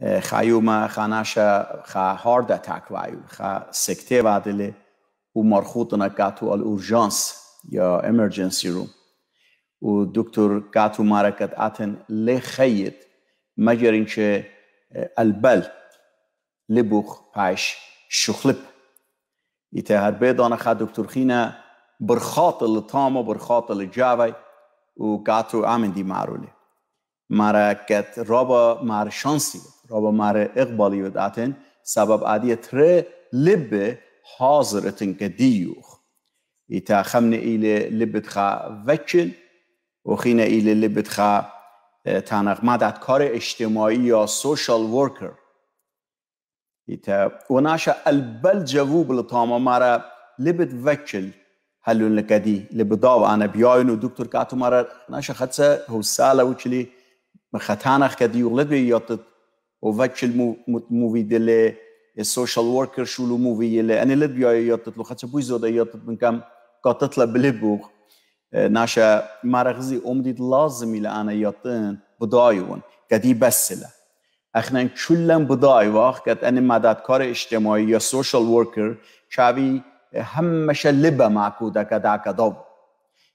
خیوم خاناش خا هارد اتاک وایو خا سکته وادله و مرخوطنا كاتو الأورجانس یا امرجنسي روم ودكتور كاتو ماركت آتن لخيت مجرين شه البل لبوخ باش شخلب. ایتا هر بیدانه خا دکتر خینه برخاط الطام و برخاط الجاوی و گاتو آمن دی معروله مارا کت رابا مار شانسی رابا ماره اقبالی و داتن سبب عادی تر لب vedaten sabab adiye tre libbe hazırıtın gediyuh. إتا خمن إلى لبتخا وكل وخينا إلى لبتخا آه، تنغمدت کار اجتماعی یا سوشال ورکر ایتا و ناشا البل جووب لطاما مرا لبت وکل هلون لکدی لبداو أنا بیاین و دکتر کاتو مرا ناشا خدسا حسالا و چلی مختانخ کدی و لبی یا وفاتش الموفي السوشيال وركر شو لو موفي أنا لبيا يطت لو خاتش بويزو دا يطت من كام قطت لبلبوغ ناشا مرغزي امدي لازم إلى أنا يطن بدايون كدي بسلا اخنا كلن بداي واخ كت أنا مددكار اجتماعي یا سوشال ورکر شوی همش لبه معکوده کده کداب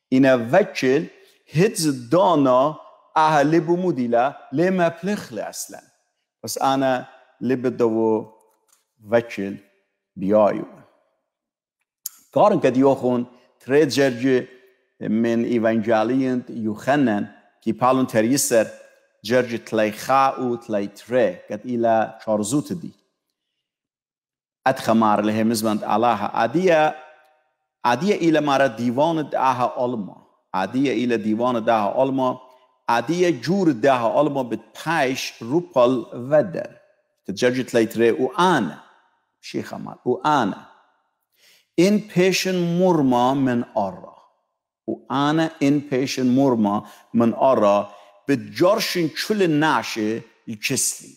اینا وکل هیچ دانا أهل بمودیلا لما پلخل أصلا بس أنا libidovo većil bijaju. Karin kad johon tredžerđe من إيفانجاليين يوخنن كي بالون تريسر جرج تلاي خاو تلاي تري قد إلى شارزوت دي. أتخمار لها مزمند علاها عادية عادية إلى مارا ديوان داها ألما. عادية إلى ديوان داها علما Adia gjorde ha allmo bet paish rupal veder. Të gjërgjit lejtre u anë, shikhamar, u anë. In peshen murma men arra. U anë in peshen murma men arra, bet gjërshin qëllin nashi i qësli.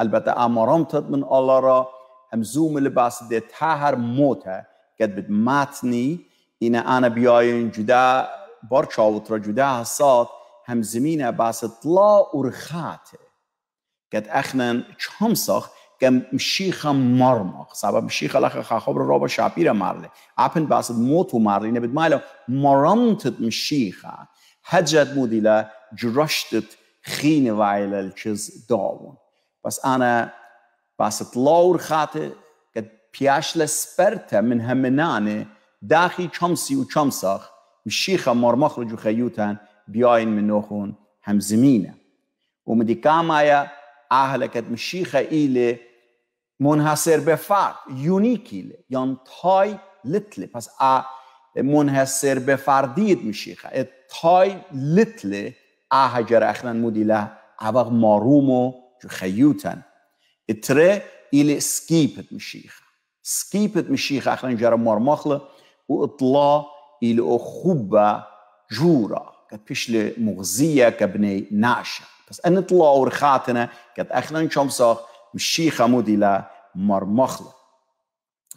Halbata amaram tët men allara, همزوم لباس ده تهر موته قد بد متنی اینه أنا بیاین جدا بار چاوت را جدا حسات هم زمینه باس طلا ورخاته قد اخنن چمسخ كم مشيخة مرمخ سبب مشيخة لخ خبر رابا شابيرا مارلي أبن باسد موتو مارلي نبد مايلو مرمتت مشيخة هجت موديلا جرشتت خين وايلا الچز داون. بس أنا باسد لور خاطي قد بياش لسبرتا من همناني داخي چمسي و چمسخ مشيخة مرمخ رجو خيوتان بياين من نوخون هم زمينة ومدي كامايا أهلكت مشيخة إلي منحصر به فرد یونیکیله یان تای لتله پس ا منحصر به فردیت میشیخه تای لتله ا هجر اخنن مودیله اوغ مارومو جو خیوتن. اتره ایل سکیپت میشیخه سکیپت میشیخه اخنن جرا مارمخله و اطلاع ایل او خوبه جورا. كت بيشل مغزية كبني ناشا. بس أن طلع ورخاتنا كت أخنا شمساخ مشيخة موديلا مرمخلة.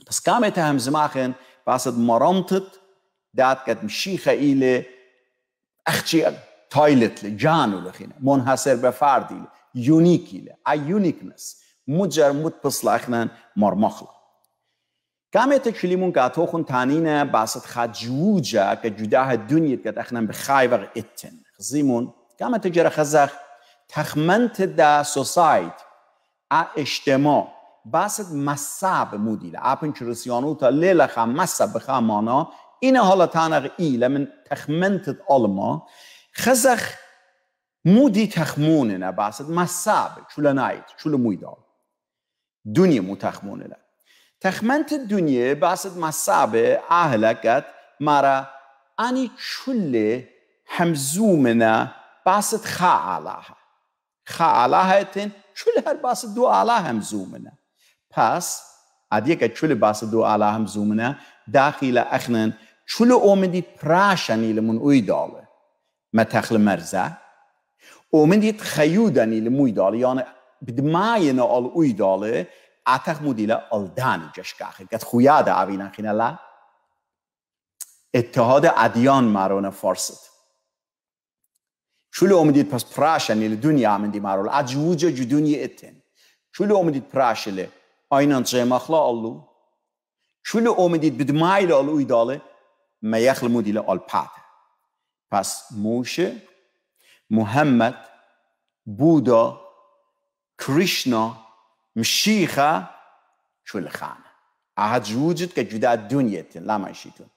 بس كامت هم زماخن باسد مرمتت دات كت مشيخة إلي أختي تايلت لجانو لخينا منحصر بفردي يونيكي له. أي يونيكنس. مجر متبصل أخنا مرمخلة. كامت كلمون قاتوخن تانينا باسد خجوجة كجداه الدنيا كت أخنا بخاي وغ إتن خزيمون كامت جرى خزخ تخمنت دا سوسايت ا اجتماع باسد مصاب مودیل اپن کرسیانو تا لیل خم مصاب خمانا این حالا تانق ایل من تخمنت علما خزخ مودی تخمونه نه باسد مصاب چول ناید چول مویدال دنیا مو تخمونه نه تەخمەنت دونیێ باست مەسابێ ئاهلەکەت مارە ئانی چولێ هەمزوو منە باست خاعالاها خاعالاهەتن چول هەر باست دوو ئالا هەمزوو منە پاس ئادیەکە چول باست دوو ئالا هەمزوو منە داخی لە ئەخنن چول ئۆمەدی پراشەنی لە من ئوی داڵێ مە تەخل مەرزە ئۆمەدیت خەیودەنی لە مووی داڵ یانە بدمایەنە ئەڵ ئوی داڵێ آل دانی جشکاخه گت خویاد آوینا خینه لا. اتحاد ادیان مارون فارست. شو اللي أمديت بس براشن اللي الدنيا عمندي مارول أجوجة جو دنيا إتن Çulu omidit praşele aynan çemakla allu. Çulu omidit bidmayla allu idale me yekhl mudile al pat. Pes Moshe, Muhammed, Buddha, Krishna, مشيخة شو الخانة عهد آه، جوجد كجدا دنيتين لا ما يشيتون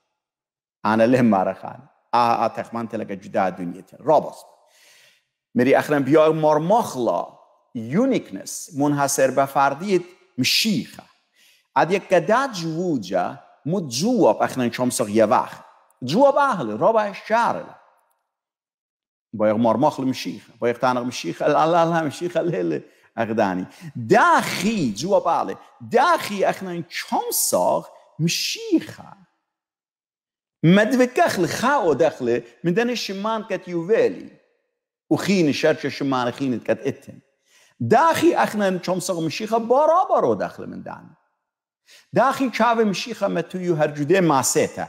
أنا لهم ما رخانة آه, آه، أتخمان تلك جدا دنيتين رابط. مري أخرن بيا مرمخلا يونيكنس منحصر بفرديت مشيخة عد يكدا جوجا مد جواب أخرن شمسغ يوخ جواب أهل رابع الشعر بايغ مرمخل مشيخة بايغ تانغ مشيخة لا لا لا مشيخة ليلة اقدانی داخي جوا بالي داخي اخنا شمسق مشيخه مدفكخل خاو دخله من دن الشمان كت يوفيلي وخين شرش الشمان خين كت اتن. داخي اخنا شمسق مشيخه بارا بارو دخله من دان داخي شاوه مشيخه متو هرجوده ماسيته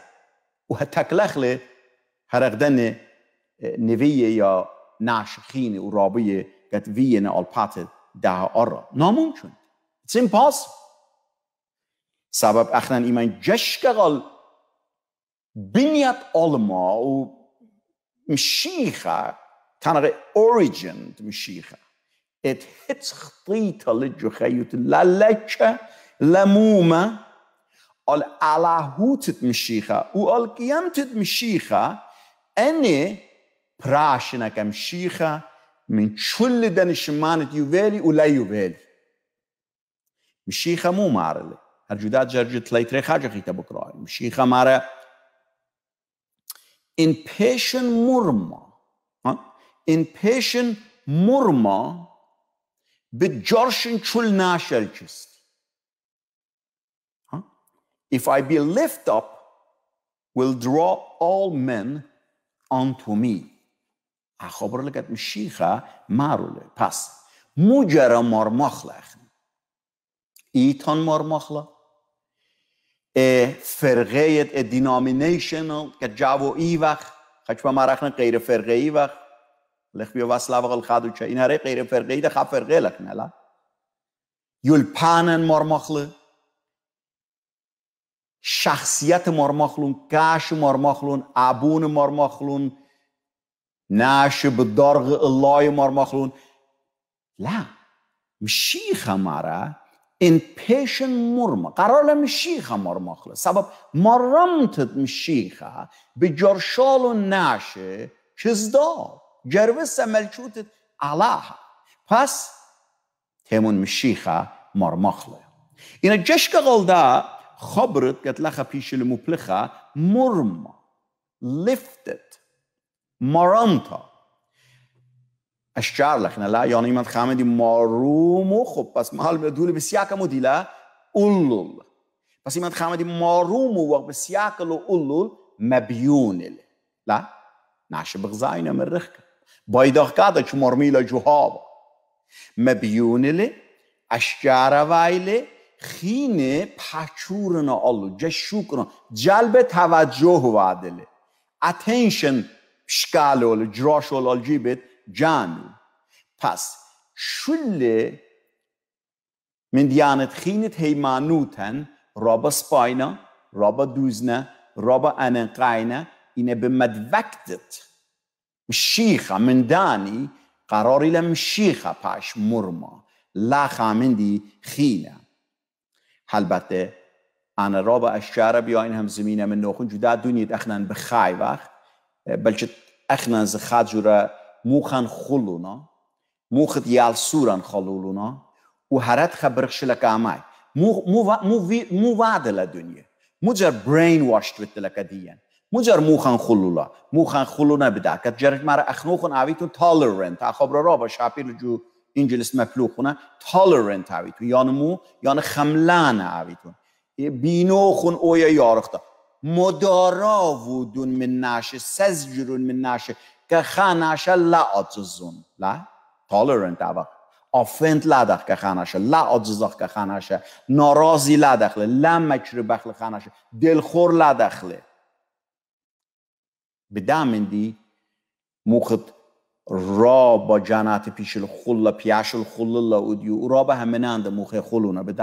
وهتكلخله هرقدن نویه یا ناشخین و رابیه قد وینا الپاتت ده آرا ناممکن It's impossible. سبب اخنا ایمان جشكغل بنيت علما و مشيخة كان origin مشيخة ات هتس خطيطة لجخيوت للكة لمومة ال علاهوتت مشيخة و ال قيامتت مشيخة اني براشنك مشيخة من كل دانشمانت يوفيلي ولا يوفيلي مشيخة مو مارلي هرجودات جرجت ليتري خاجة خيتا بكراي مشيخة مارا impatient murma impatient murma بجرشن چول ناشل چست If I be lift up, will draw all men unto me. خبر لقد مشيخة مارولة پس مجرى مرمخلة ایتان مرمخلة فرقه دينومينيشنال كجاو ايوخ خش ما رخنا غير فرقه ايوخ لخ بيو واسلا وغل خادو چه این هره غير فرقه ايده خب فرقه لخنا لا يلپانن مرمخلة شخصیت مرمخلون کاش مرمخلون ابون مرمخلون ناشي بالدرغ الله مرمخلون لا مشيخة مرة in patient مرمى قرار له مشيخة مرمخلة سبب مرمتت مشيخة بجرشال و ناشي كزدا جروس ملچوتت علاها پس همون مشيخة مرمخلة إن جشك غلدا خبرت لخا بيش المبلخة مرمى lifted مارانتا. اشجار لخنا لا يعني من خامدي مارومو خب بس محل بدول بسياكا مديلا أولول بس من خامدي مارومو وقت بسياكا لو أولول مبيون لا؟ ناش بغزاينا من رخك بايداخ كادا چو مرميلا جوهابا مبيون لي اشجار وايلي خينه پاچورنا الله جشوكنا جلب توجه وادله attention شكالول جراشول الجيبت جانو پس شل من ديانت خينت هيمانوتن رابا سباينا رابا دوزنا رابا أنقاينا إنه بمدوكتت مشيخة من داني قراري لمشيخة باش مرما. لا خامندي خينة البته أنا رابا أشجار بياين هم زمينة من نوخن جدا دنيا أخنا بخاي وقت. بلچه اخنا ز خاجورا موخن خلونا موخت يال سوران خلولونا و هرات خبرخش لك عماي مو مو مو مو وعد لدنيا مو جر برين واشت بت لك ديان مو جر موخن خلولا. موخن خلونا بدا كت جرج مارا اخنوخن اويتو tolerant خبر رابا شابير جو انجلس مفلوخنا tolerant اويتو يعني مو يعني خملان اويتو بينوخن اويا يارختا مدارا ودون من ناشه سزجرون من ناشه که خاناشه لا عجزون لا؟ Tolerant اوه offend لدخ که خاناشه لا عجزخ که خاناشه. ناراضی لدخله لا مکر بخل خاناشه. دلخور لدخله بدامن دی موخت را با جنات پیش الخلا پیش الخلا اودیو او را به همه نند موخه خلونا به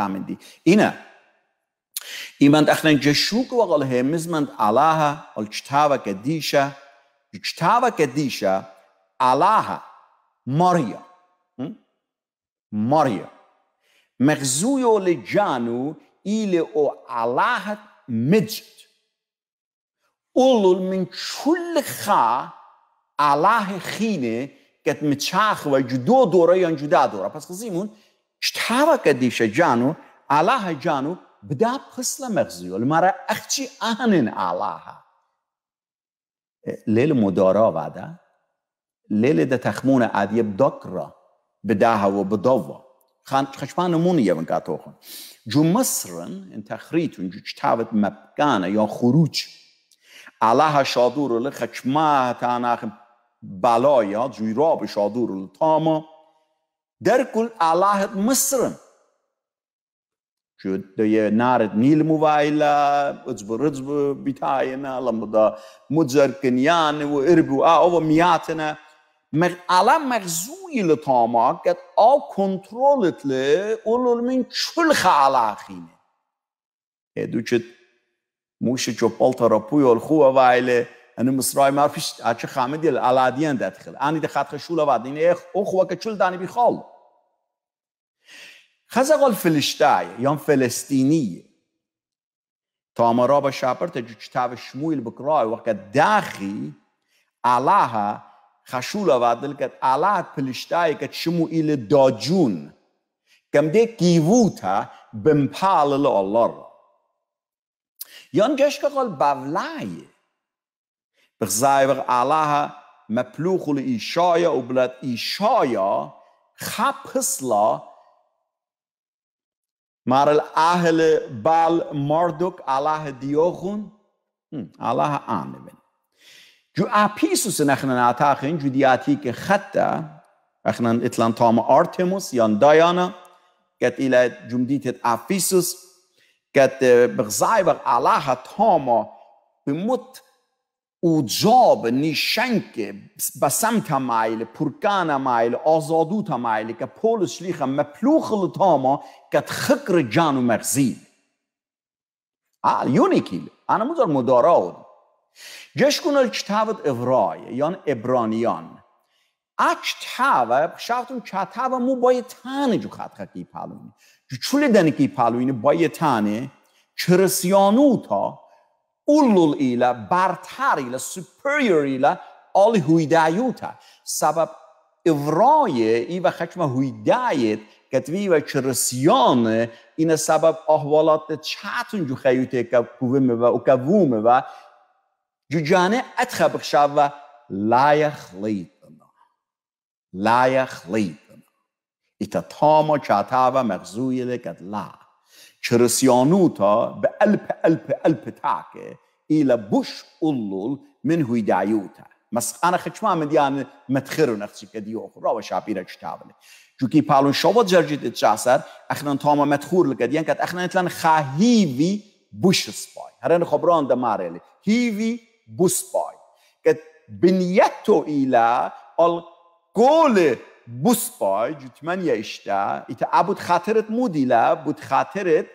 دامندی اینه ایمند اخنان جشوک و قال همزمند الله الچتاوه کدیشه چتاوه کدیشه الله ماریا ماریا مغزوی لجانو ایل او الله مجد اولول من كل خا الله خینه که متشاخ و جدو دوره یا جدا دوره پس خزیمون شتاوا کدیشه جانو الله جانو بدا لیل مدارا وادا لیل ده تخمون عادیه بدکرا بداها و بدوا خان خشبان نمونه یون قاتوخن جو مصرن ان تخریتون جو چتاوت مبقانه یا خروج. الله شادور لخشما تاناخ بلایا جویراب شادور تاما در کل الله مصرن شو ده نارد نیل موبایلا ازب رزب بیتاینا لما مدزر کنیان و اربو آو میاتنا alla مغزوی تاما که آ کنترلت له اولو من چل خالاخینه دو چت موش جو بالتا راپوی الخو وایله انو مصرای مرفش اچه خامدی الالادیان دادخل آنی ده خط خشول واد این که خزق الفلشتای یا فلسطینی. تامارا با شاپرت جو کتاب شمویل بکرای وقت داخی الله خشولا وادل كت آلات پلشتای كت شمو إلى داجون كم دي كيفوتا بمبال الله يان جش قال بavlaye بغزاي بغ الله مپلوخ لإيشايا وبلاد إيشايا خابسلا مار الأهل بال مردك الله ديوخون الله آمين جو اپیسوس نخنن اتاخن جو دیاتی که خطا اخنن اتلان تام آرتموس یان دایانا قد الى جمدیت اپیسوس قد بغزای بغ الله تاما بمت اوجاب نیشنک بسمت مایل پرکان مایل آزادوت مایل که پولس شلیخ مپلوخ تاما قد خقر جانو مغزیل آه یونیکیل انا مزار مدارا جشكون الكتابة إبراي يان إبرانيان اچ تاوا شافتم چتاوا مو باید تانه جو خط خطی پالوینی جو چوله دنی کی پالوینی باید تانه چرسیانو تا اولول ایلا برتر ایلا سپریور ایلا آل هویدایوتا سبب افرای ای و خشم هویدایت کتوی و چرسیان این سبب احوالات چاتون جو خیوته که و اکوومه و جوجانه اتخبق شاوة لا يخليطنا لا يخليطنا إتا تاما چاتاوا مغزوية لكت لا كريسيانوتا بقلب قلب قلب تاعك إلى بوش قلل من هو دعيوتا مس أنا خشما مديان متخرن أختي كديو أخرى وشابيرة كتابلة چونکی پالون شواد جرجید اتشاسر اخنا تاما متخور لکدین کت اخنا اتلان خاهیوی بوش سپای هرن خبران دمارلی هیوی بوش سپای کت بنيته إلى القول بوسباي جو تمانية اشتا إتا أبود خاطرت موديلا بود خاطرت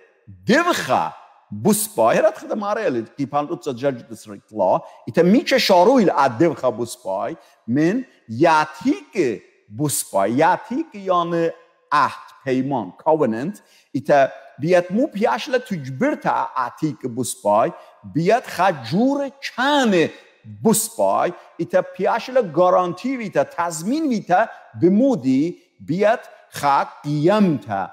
دبخا بوسباي هرات خدا ماريل كي بان أتسا جرج دسريك لا إتا ميچه شارو إلى دبخا بوسباي من ياتيك بوسباي ياتيك يعني عهد پیمان covenant ایتا بیاد مو پیاش لا تجبرتا عتیک بوسپای بیاد خجور چان بوسپای ایتا پیاش گارانتی ویتا تضمین ویتا بمودی بیاد خا قیمتا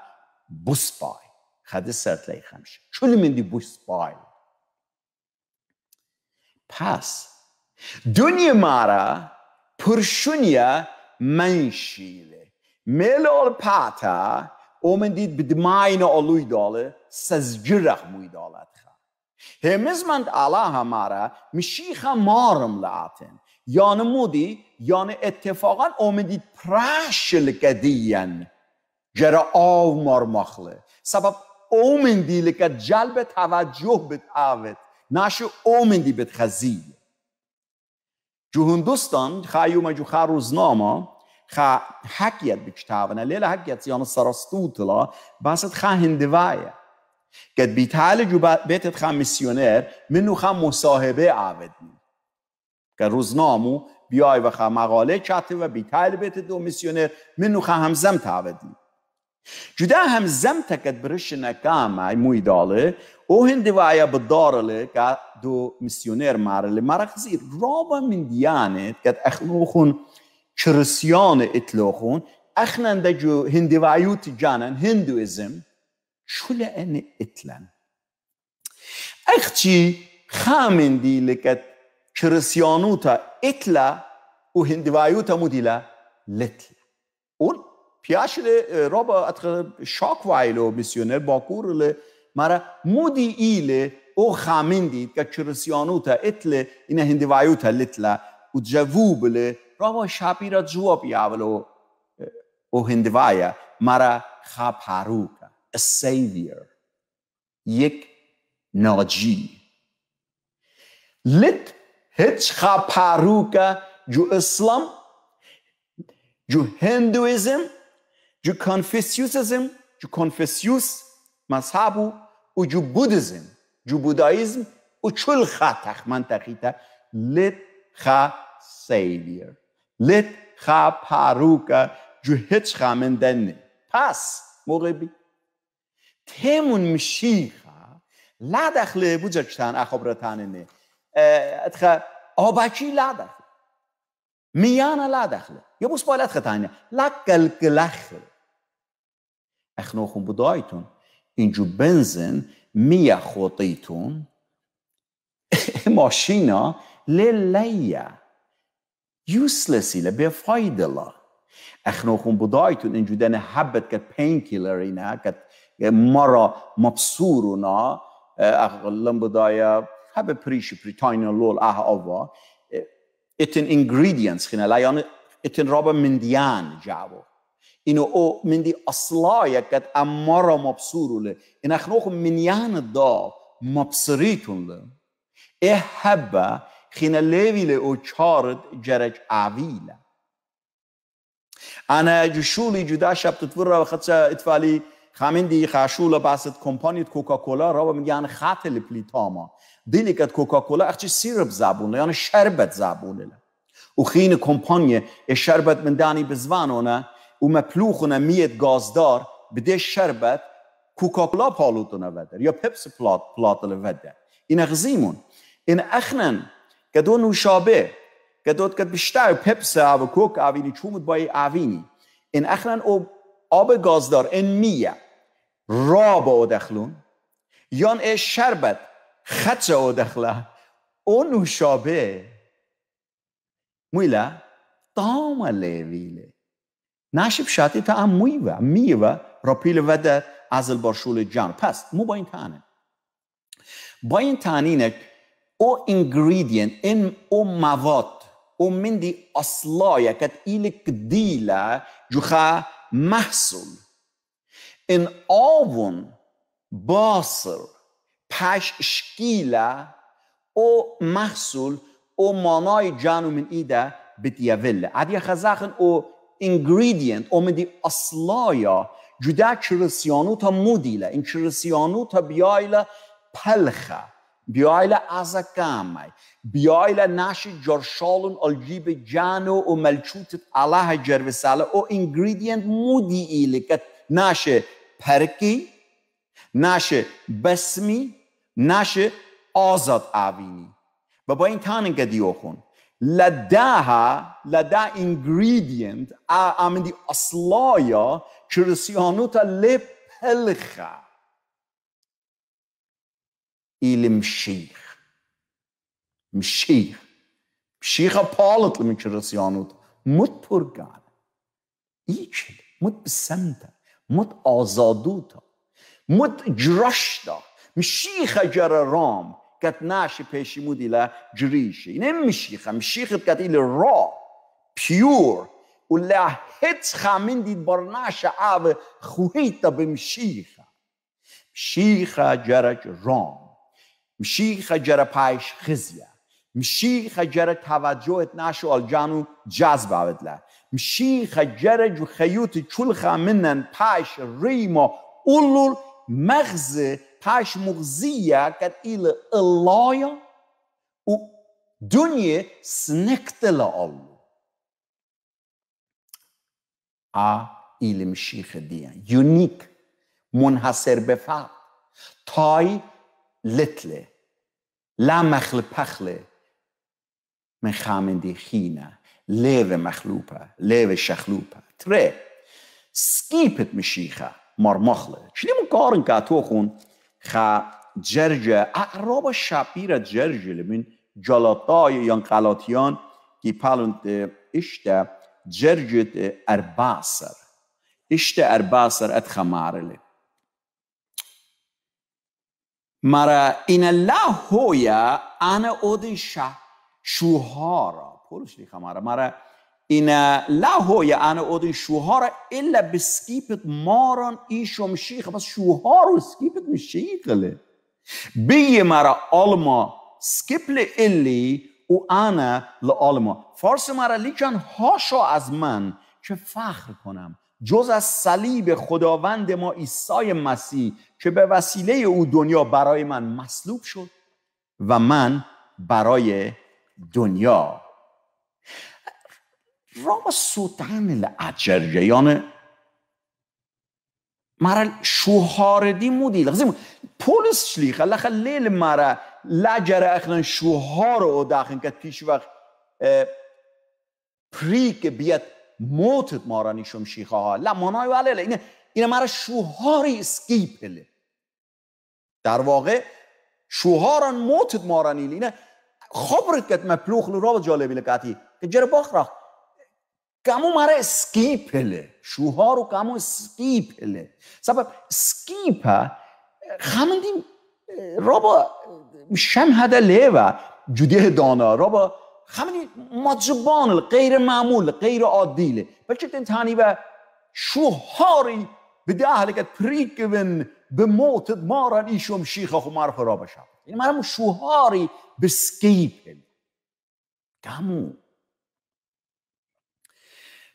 بوسپای خد سرت لی خمشه چون من دی بوسپای پس دنیا مارا پرشونیا منشیله ملال پاتا اومن دید بدماین آلوی داله سزجرخ موی دالت خا همزمند الله همارا مشیخ مارم لاتن. یعنی مودی یعنی اتفاقا اومدید پراشل کدین جرا آو مار مخله سبب اومن دی لکه جلب توجه بت آوت ناشو اومن دی بت خزید جو هندوستان خايوما جو روزنامه خا حكيت بكتابنا ليلة حكيت يعني سرستوتلا بس خا هندوايا قد بيتعالج بيت خا ميسيونير منو خا مصاحبه عابدني که روزنامو بیای و مقاله چاته و بیتایل بیت دو میسیونر منو خا همزم تاودی. جدا همزم تکت برش نکام موی داله او هندی وایا بدارله که دو میسیونر مارله مرخزی رابا من دیانت کت اخلوخون کرسیان اتلوخون اخنن جو هندی جانن هندویزم شوله ان اتلن. اخچی خامن دی لکت كريسيانوتا اتلا وهندوايوتا موديلا لتلا اون پیاشل رابا اتخ شاک وایلو میسیونر باکور ل مرا مودی ایله او خامندی که كريسيانوتا اتلا اینا هندوايوتا لتلا و جووب ل رابا شاپیرا جواب یاولو او هندوایا مرا خاپاروکا a savior. یک ناجی لت هیچ خاپاروکا جو اسلام جو هندویزم جو کنفیسیوسیزم جو کنفیسیوس مذهبو و جو بودیزم. جو بودایزم و چول خاتخ منطقیتا لت خا سیویر لت خا پاروکا جو هیچ خامندن پس موقع بی تیمون مشیخا لا دخل بوجرشتان اخبرتانه أدخل. آبکی لا داخل. میانه لا داخل. یه بوس بالا أدخل تانیا لا کلک لخل. أخنو خون بدایتون اینجو بنزن میا خوطیتون ماشینا للیا یوسلسیله به فایدلا أخنو خون بدایتون اینجو دن حبت کت پینکیلر اینا کت مرا مبصورنا اغلن بدایا habe prishi pritania lol aha ova. Itin ingredients khina la yani itin raba mindian jabo اینو او من دی اصلايا كت امارا مبصورو له ان اخنوخ منيان دا مبصريتون له اه حبا خينا ليوي له او چارد جرج عويلة انا جشولي جدا شب تتورا وخدشا اتفالي خامين دي خاشولا باست كومبانيت كوكاكولا رابا میگن خاتل پلیتاما دیلی که کوکاکولا اخچی سیرپ زبونه یعنی شربت زبونه و خین کمپانی شربت من دانی بزوانونه و مپلوخونه میت گازدار بده شربت کوکاکولا پالوتونه ودر یا پپس پلات پلاتل ودر این اغزیمون. این اخنن که دو نوشابه که دوت کد بشتر پپس او کوک اوینی چومد بای اوینی. این اخنن او آب گازدار این میه. را با دخلون. یان ای شربت خدش او دخله. او نوشابه. مویلا طعام ليفيله ناشب شاتی تا ام مویوه میوه را پیل وده از البارشول جان. پس مو با این تانه. با این تانینه او انگریدینت این او مواد او من دی اصلایا کت ایلک دیلا جوخا محصول in avon باصر پش شکیلا او محصول او مانای جانو من ایده بتیاوله عدی خزاخن او ingredient او من دی اصلایا. جدا چرسیانو تا مودیلا این چرسیانو تا بیایلا پلخه. بیایلا ازکامای بیایلا ناش جرشالون الجیب جانو و ملچوتت الله جروساله. او ingredient مودی ایلی که ناشه پرکی نشه بسمی نشه آزاد آوینی. و با این تانن گدیو خون لداها لدا انگریدینت آمن دی اصلایا کرسیانو تا لپلخه. ایل مشیخ مشیخ. مشيخة بالط من كرسيانوت مت برقان إيشل مت بسمتا مت آزادوتا. مت جرشتا. مشيخة جرى رام كت ناشي بيشي مودي لا جريشي نم مشيخة مشيخة كت إلى را. بيور ولا هتس خامن دي برناشة عاب خويتا بمشيخة مشيخة جرى رام. مشيخة جرى بايش خزية مشيخة جرى توجهت ناشو الجانو جذب له. مشيخة جرى جو خيوت چلخة منن پاش ريما اولول مغز پاش مغزية كد إلى اللايا و دنيا سنكت لألو ا إلى مشيخة ديان يونيك منحصر به فرد تای لتله لا مخل پخله من خامندی خینه لیو مخلوپه لیو شخلوپه تره سکیپت مشیخه مار مخله چلی من کارن که خون خا جرجه اعراب شبیر جرجه من جلاتای یا قلاتیان که پالند اشته جرجت ارباسر. اشته ارباسر ات خمارله مرا این لا هویا انا اودی شوهارا این لا هویا انا اودی شوهارا الا بسکیپت ماران ایشم شیخ بس شوهار و سکیپت مشیخله بی مرا آلما سکیپل الی و انا لآلما فارس مرا لیکن هاشا از من چه فخر کنم. جز از صلیب خداوند ما عیسی مسیح که به وسیله او دنیا برای من مصلوب شد و من برای دنیا. را سوتن الاجر یعنی مرا شوهاردی مودی. لغزیم پولس شلیخ لخ لیل مرا لجر اخلن شوهار او داخل که پیش وقت پریک بیت موتت مارانی شیخه ها. لا منای ولی اینه اینه مرا شوهاری سکیپله در واقع شوهاران موتت مارانی اینه خبرت کت مپلوخ را جالبی لکاتی. که جر بخرا کامو مرا سکیپله شوهارو کامو سکیپله سبب سکیپا خمندی رابا شم هده لیوه جدیه دانا. رابا همین مجبان غیر معمول غیر عادیله. بلکه تنتانی و شوهاری به ده که پریکون به موت مارن ایشم شیخ خو معرف را بشم. این مرمو شوهاری به سکیپل کامو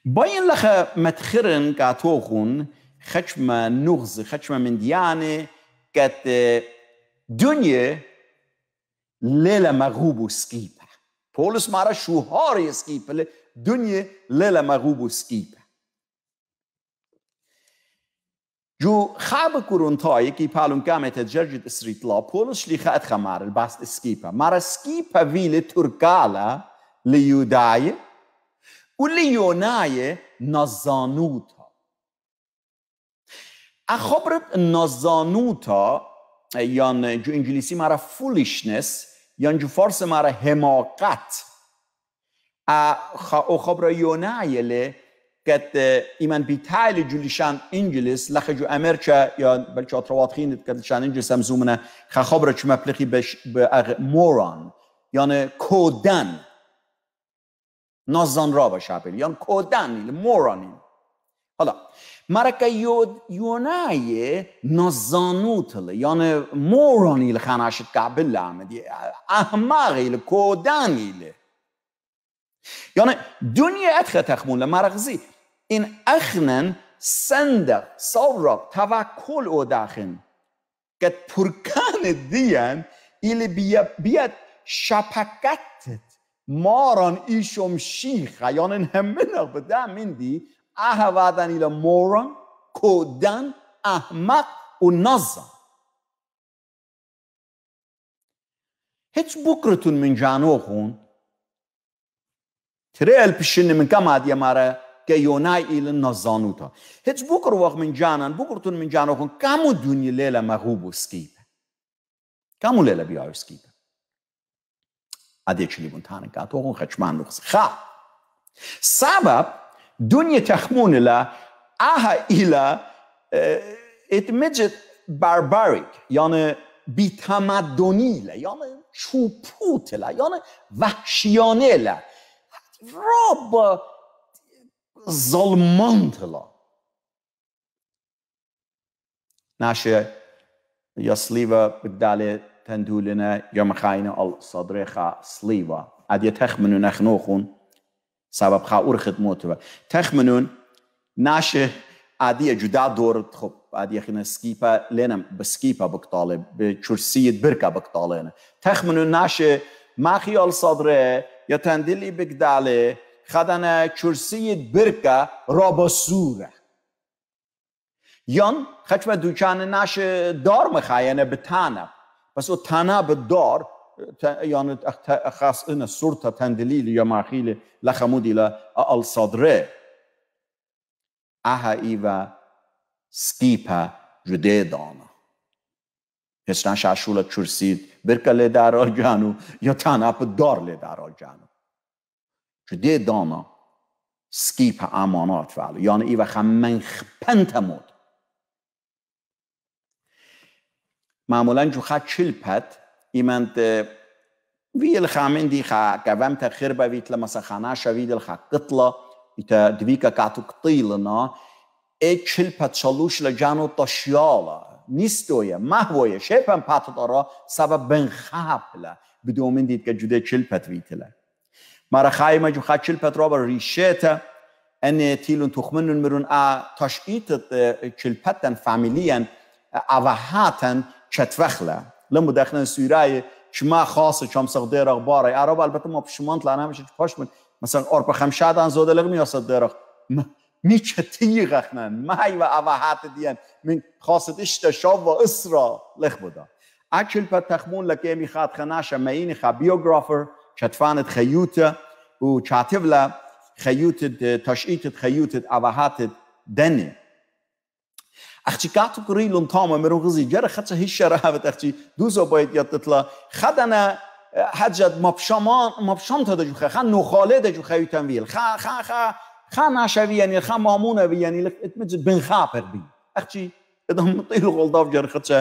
باین لخه متخرن که توخون خشم نغز خشم من دیانه كت دنيا ليلة مغوب وسكيبة بولس مارا شو هاري سكيبة دنيا ليلة مغوب وسكيبة جو خاب كورونتاي كي بالون كامي تجرجت اسريت لا بولس لي خات خمار الباس سكيبة مارا سكيبة فيلي تركالا ليودايه ليوداي وليوناي نزانوتا اخبرت نزانوتا یان جو انجلیسی مارا فولشنس یعنی فارس مرا حماقت. او خبر یونایله قد ایمن بیتایل جولیشان انجلس لخجو امرچا یا بلچه اطروات خیند قد شان انجلس هم زومنه خبر چه مپلخی به موران یعنی کودن. نازان را بشه یعنی کودن موران حالا مرکه یونای نزانوتل یعنی مورانی لخناشت قبل آمدی احمقی لکودانی ل یعنی دنیا اتخ تخمون لمرغزی این اخنن صندق صورق توکل او داخن. که پرکان دیان ایلی بیاد شپکتت ماران ایشم شیخه یعنی همه نقبه من دی اهوادن الى موران کودن احمق و نظم هیچ بکرتون من جانو خون. تريل بشن من كما دي مارا که یونای ایل نزانو تا. هیچ بکر وقت من جانن. بکرتون من جانو خون. کامو دنیا لیلا مغوب سکیب کامو لیلا بیاو سکیب ادی چلی بون تانه که تو خچمان سبب دنیا تخمون لا اها ایلا اتمجد بارباریک یعنی بیتمدنی لا یعنی چوپوت لا یعنی وحشیانه لا راب ظلمانت لا ناشه یا بگداله تندولنا يوم خاينة الصدر خا صليبة أدي تخمنون نخنوخون سبب خا أرخد موتوا تخمنون ناشه أدي جدا دور خب أدي خنا سكيبا لنا بسكيبا بقطالة بكرسية بركة بقطالة تخمنون ناشه ما خيال صدره تندلي بقدالة خدنا كرسية بركة رابسورة یان خچما دوچان ناش دار مخاینه به بس او تانا به دار یان خاص ان صورت تندلیل یا ماخیل لخمودی الصدره اها ایوا سکیپا جده دانا. هستن شاشولا چرسید برکل دارال جانو یا تانا به دار لی دارال جانو. جده دانا سکیپا امانات والو یعنی ایوا خمنخ پنتمود معمولا جو خا چلپت ایمند ویل خامن دی خا قوام تا خربا ویت لما سخانا شوید الخا قطلا ایتا دویکا کاتو قطیلنا ای چلپت شلوش لجانو تشیالا نیستویا محویا شیپن پاتو دارا سبب خابلا بدومن دید که جده چلپت ویتلا مرا خایما جو خا چلپت را بر ریشیتا ان تیلون تخمنون مرون آ تشقیت چلپتن فامیلیان اوهاتن چتوخله. لما دخلنا سویرای شما خاصه چم سق رق باره عرب. البته ما پشمان طلع نمیشه پاش من مثلا آرپ خمشاد زوده لغ میاسد درق می چتی غخنن ما و اوهات دیان. من خاصت اشتا شاو و اسرا لخ بودا. اکل پا تخمون لکه می خاد خناش مین خا بیوگرافر. چتفانت خیوت و چاتبلا خیوت تشعیت خیوت اوهات دنه اخچی کاتو کری لون تاما مرون غزي جرى خدش هيش شرابت اخچی دوزا باید یاد خدنا حجت مبشمان مبشام تا دجو خا نخاله دجو خیو تنویل خا خا خا خا ناشوی یعنی خا مامونه بی یعنی بن خاپر بی اخچی ادام مطيل غلطاف جرى خدش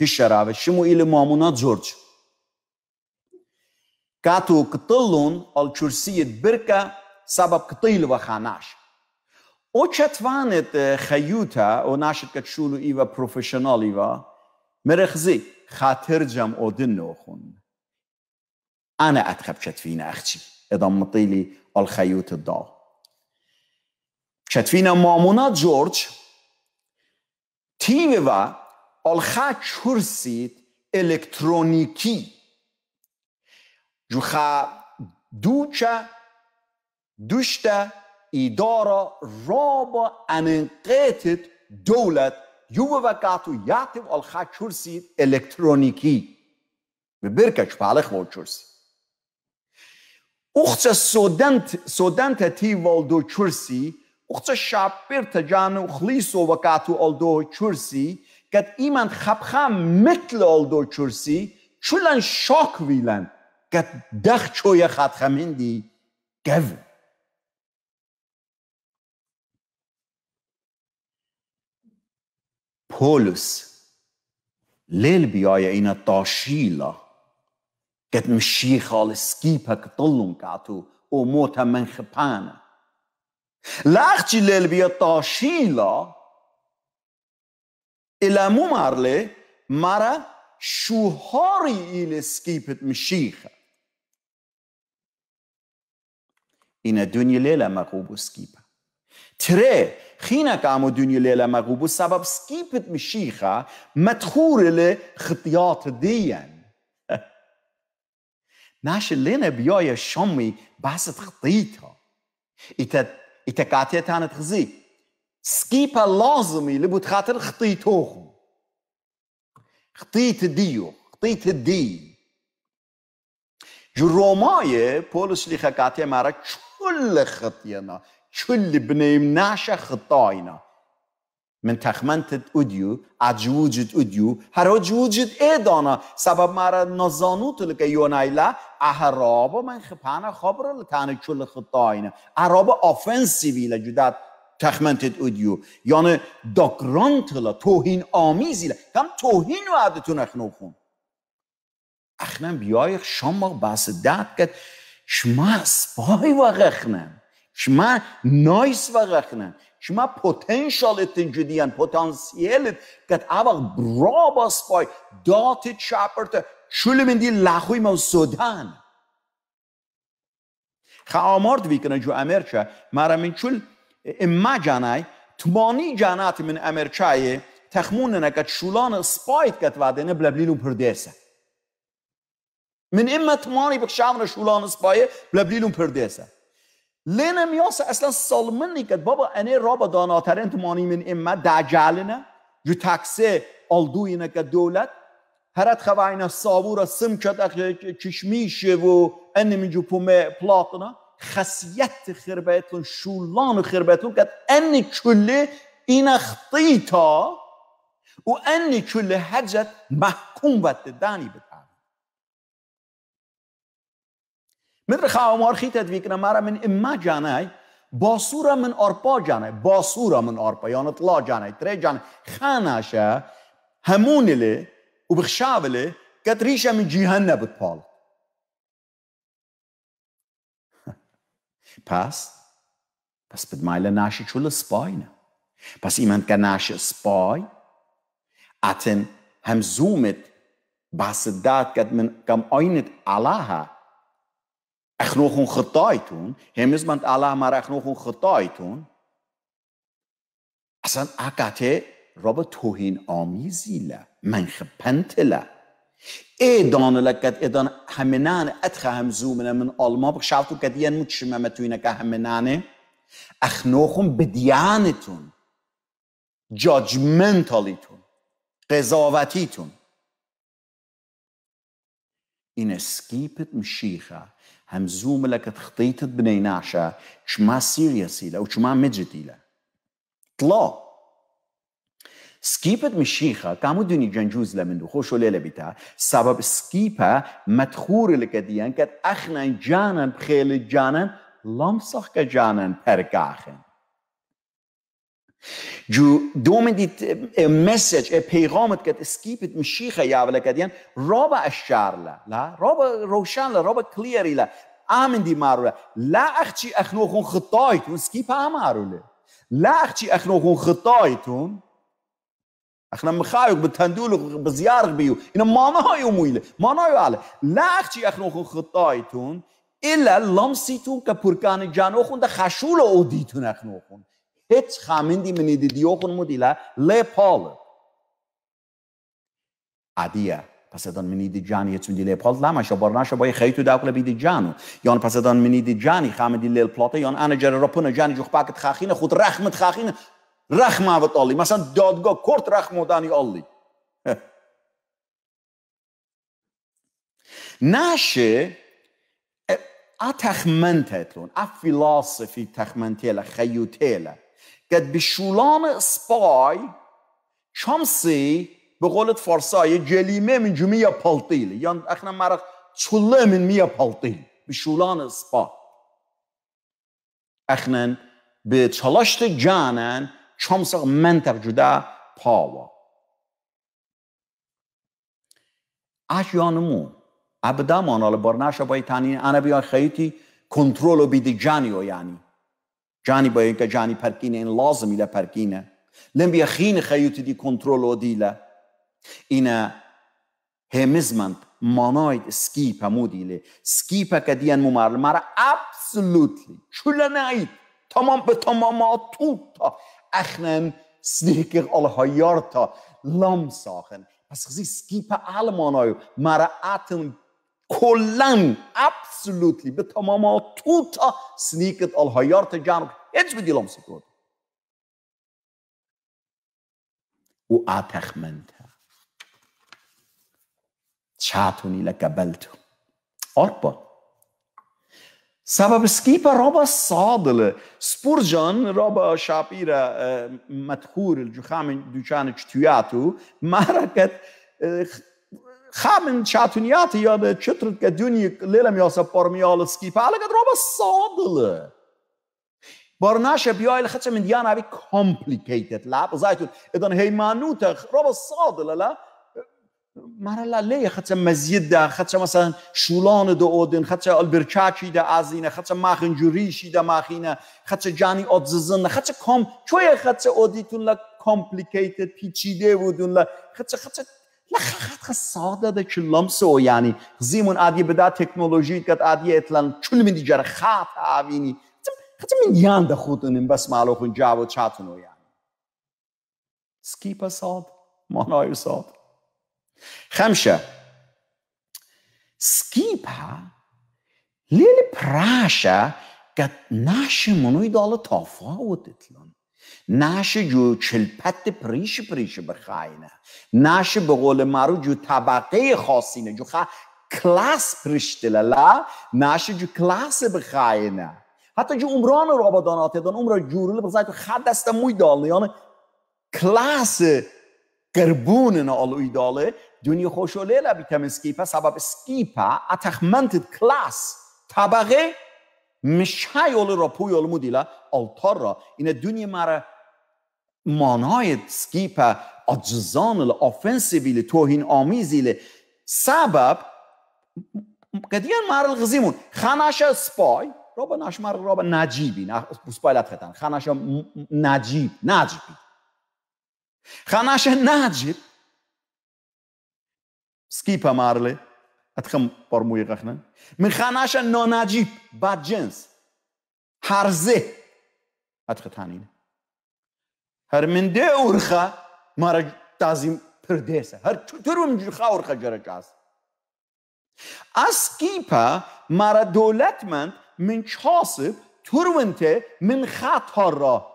هيش شرابت شمو إلى مامونات جورج كاتو قتلون الكرسية بركة سبب قتيل وخاناش Očetvanet خیوتا و ناشد که شولو ایوا پروفیشنال ایوا مرخزی خاطر جم اودن نوخون انا اتخب شتفين اختي اذا مطيلي الخيوط الضاء شتفين مامونا جورج تيوا الخا چورسيت الكترونيكي جوخا دوچا دوشتا إدارة رابع أنقيتت دولة يوفاكاتو ياتب الخا كرسي إلكترونيكي ببركة شبالخ وال كرسي أخت سودنت سودنت تي والدو كرسي أخت شابير تجانو خليسو وكاتو الدو كرسي قد إيمان خبخام مثل الدو كرسي شلن شاك ويلن قد دخ شوية خات خمندي قبل بولس ليل بيايا اينا تاشيلا كت مشي خالص كيبها كطلن أو موتا من خبانا لاختي ليل بيا تاشيلا إلى مو مارلي مارا شو هاري إلي سكيبت مشيخة اينا الدنيا ليلة مغوب سكيبها تري خينا كامو دنيا ليلة مغوبو سبب سكيبت مشيخة مدخور لخطيات ديان ناش لنا بيايا شمي بس خطيتها إتا إتا كاتيا تانت خزي سكيبا لازمي لبو تخاطر خطيتوهم خطيت ديو خطيت الدين جو روماية بولس لي خكاتيا مارا كل خطينا كل بنيمناشا خطاينا من تخمنت اوديو اجوجت اوديو هر جوجت ايدانا سبب مرا نزانوت لك يونايلا اهرابا من خبانا خبر لتاني كل خطاينا اهرابا اوفنسيفي لجدات تخمنت اوديو يعني داكرانت لا توهين آمیزی کم توهین وعدتون اخنوخون اخنم بیای شما بس داد کد شما سپای و شما نايس وغخنا شما potentialet جديان potentialet قد اوغ برابا سباي دات شابرت شول من دی لخوی ما سودان خامارد ویکنه جو امرچه مرا من چول اما جانای تمانی جانات من امرچای تخمون نکت شولان سپایت کت وادنه بلبلیلو پردیسه من اما تمانی بکشامن شولان سپایه بلبلیلو پردیسه میاسه اصلا سالمنی کت بابا انه رابا داناترین تمانی من اما دعجالنه جو تاکسه aldui neka دولت. هرات خواهینا صابورا سم كد چشمیشه و اني من جو بومه بلاطنا خسيت خربتون شولان خربتون كد اني كله این خطيتا و اني كله حجت محكوم بات داني بتعب من رخاو مارخی تدویق نمارا من اما جانای باسورا من آرپا جانای باسورا من آرپا یعنی طلا جانای تره جانای. خاناشا همون لی و بخشاب لی من جهنم بتبال مایل ناشی بدمايلا سپای نه. پس ایمان که ناشی سپای أتن هم زومت بس داد کد من کم آینت علاها قد من کم آینت علاها اخنوخون خطایتون هم ازمند الله مر اخنوخون خطایتون اصلا اکاته رابا توهین آمیزی له منخ پنتله ايدان لكت ايدان همنان ادخى همزومنا من الما بخشاوتو كديان متشمة متوينة كهمنانه اخنوخم بديانتون جاجمنتاليتون قضاوتيتون این هم زوم لە کە خطەیتت ناشا ناشە چما سیریەسی لە و چما مجدی لە. تڵۆ. سکیپت مشیخە کام و دونی جەنجوز لە من و خۆشۆ لێ سبب سکیپە مدخور لەکە دییان کە ئەخنای جانن بخێل جانن لەم سەخکە جانن پەرگاخن ديت مسج پیغامت كد سكيبت مشيخة ياولا كديان رابا اشار لا لا رابا روشان لا رابا كليري لا آمن دي مارو لا اخچي اخنوخون خطايتون سكيبا امارو لا اخچي اخنوخون خطايتون احنا مخايق بتندول بزيارك بيو إن معناها يوميله معناها على لا أختي أخنو خطايتون إلا لمسيتون كبركان جانوخون ده خشول أوديتون أخنوخون هیچ خامندی منی دیوخون مدیلا لی پال. عادیه. پس ادان منی دی جانی یتون دی لی پال لما شو برناشا بای خیتو داخل بیدی جانو. یان پس ادان منی دی جانی خامندی لیل پلاته یان انا جر رپونه جانی جو خباکت خاخینه خود رحمت خاخینه. رحم اوت آلی. مثلا دادگاه کرد رحم دانی آلی. نشه ا تخمنتتون ا فلسفی تخمنتیلا خیوتیلا قد بشولان سپای چمسی به قولت فارسای جلیمه من جمعیه پلطیل یعنی اخنا مرق چله من میه پلطیل بشولان سپا اخنا به چلاشت جانن چامسق منطق جدا پاوا اشیانمو ابدا مانال برناشا بای تانی انا بیا خیتی کنترل بیدی جانی و یعنی جانی با اینکه جانی پرکینه این لازمی له پرکینه. لم بیا خین خیوتی دی کنترل و دیله. اینا همزمند ماناید سکیپ مودیله سکیپ کدیان ممارل مارا ابسولوتلی چولا ناید تمام به تمام توتا اخنن sneker al hajarta lamsachen. Pas gesi skipa almanayo mara aten kollan absolutely به تمام توتا سنيكت الهيارت جانب. هيج بدي لمسكوت واتخمنتها شاتوني لقبلته أربعة سبب سكيبا رابا صادل سبورجان رابا شابيرا مدخور الجخام دوشان اجتياتو خامن شاتونياتي يا چترت كدوني ليلم ياسا بارميال سكيبا على قد رابا صادل بارناشا بيايل خدش من ديانا بي complicated لاب زايتون اذن هي مانوتا رابا صادل لا. مرلا لی خدش مزید ده. خدش مثلا شولان دو اودن. خدش البرچاچی ده ازینه. خدش ماخن جوریشی ده ماخینه. خدش جانی ادززن خدش کم چوی خدش اودیتون لا complicated پیچیده بودون لا. خدش خدش لخخت ساده ده چه لمسو يعني زيمون ادي بدا تكنولوژي كت ادي اتلان چل من دیجر خات اوینی حتی من یان ده خودنیم بس مالو خون جاو چاتنو يعني سكيبا صاد معنای صاد خمسة سكيبا ليلي براشا قد ناشي منو يدال تفاوت اتلان. نشه جو چلپت پریش پریش بخاینه. نشه به قول مارو جو طبقه خاصینه. جو خا کلاس پرشتله لا نشه جو کلاس بخاینه. حتی جو عمران رو آبادانات دان عمر جورل بزاید خد دست موی داله. یعنی کلاس قربون نا آلو ایداله دنیا خوشوله لبی تم سکیپا سبب سکیپا اتخمنتد کلاس طبقه مشای اول را پوی اول مدیلا آلتار را. این دنیا مرا مانای سکیپا اجزان الاوفنسیویل توهین آمیزیل سبب قدیان مار الغزیمون خاناش سپای رابا ناش مار رابا نجیبی. سپای لطختن خاناش نجیب نجیبی. خاناش نجیب. سكيبا مارلي اتخم برموي غخنا من خاناش نانجيب باد جنس. هرزه. اتخ هر من ده اورخا مارا تازیم من جرخا اورخا جرجاز اسکیپا مارا دولتمند من چاسب تورونته من خطا را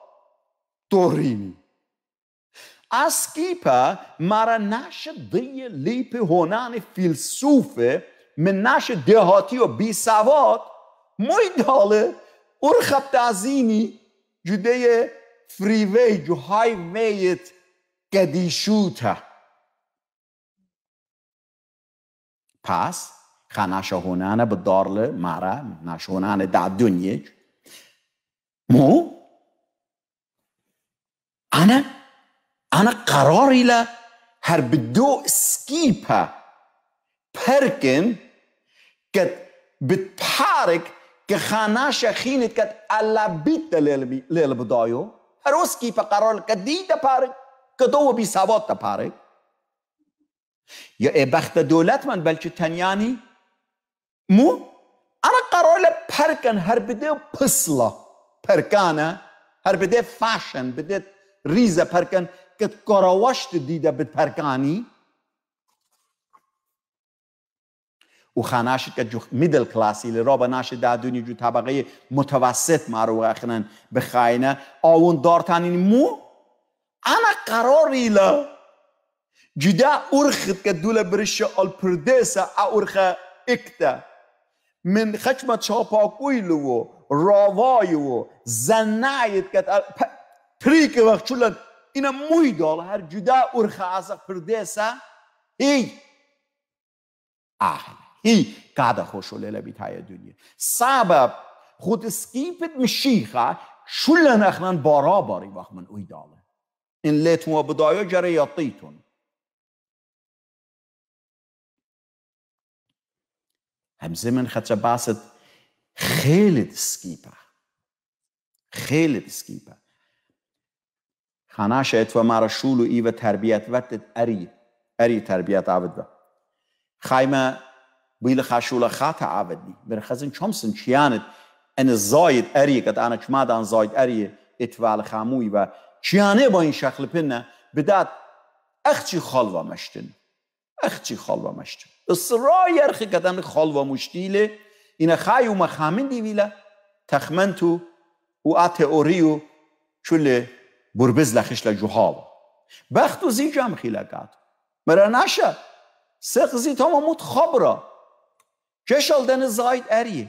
دورینی اسکیپا مرا نش دی لیپ هونان فیلسوفه من نش دهاتی و بی سواد موی داله اور خب تازینی جده های ویت قدیشوتا پس خناش هونان به دارله مرا نش هونان دا دنیا مو؟ انا انا قراري له هر بدو سكيبا بركن كت بتحارك كخاناشا خينت كت ألا بيت ليل بدايو هر سكيبا قرار كديدة بارك كدو بي سوات بارك يا اي بخت دولت من مو؟ انا قرار له بركن هر بدو پسلا پرکانه هر بده فاشن بده ریزه پرکن که کاراوشت دیده به پرکانی. و خاناش که جو میدل کلاسی رابا ناش در دنیا جو طبقه متوسط مارو اخنن بخاینه آون دارتانین مو؟ انا قراری لا. جدا ارخت که دوله برش الپردیسا ارخ اکتا. من خشمت چاپاکوی لو راوای و زنایت که تریک وقت چولن اینا موی دال. هر جدا ارخ از پردیسا هی. آه. خوشو ليلة بتاعي دنیا. سبب خود سكيبت مشيخة شلن اخنان بارا باري وقت من اوي داله. ان ليتوا بدايا جري يطيتون هم زمن خدش باست خیلی سكيبة خیلی سكيبة خاناش اتوا مارا شولو ايوه تربيت وقت اري اري تربيت عبد خايمه بيل خاشولا خاطا عبدني برخزن چومسن چيانت ان زايد اري قد انا چمادان زايد اري اتوال خاموي و چيانه با این شکل پنه بدات اخچي خالوا مشتن؟ اخچي خالوا مشتن؟ اسرا يرخي قدن خالوا مشتيله اینا خایو مخامن دی ویلا تخمنتو و ات اوریو چول بربز لخش لجوهاو بختو زی جام خیلقات مرا نشه. سقزی تماموت خبره Çeşal deniz zayit eriye.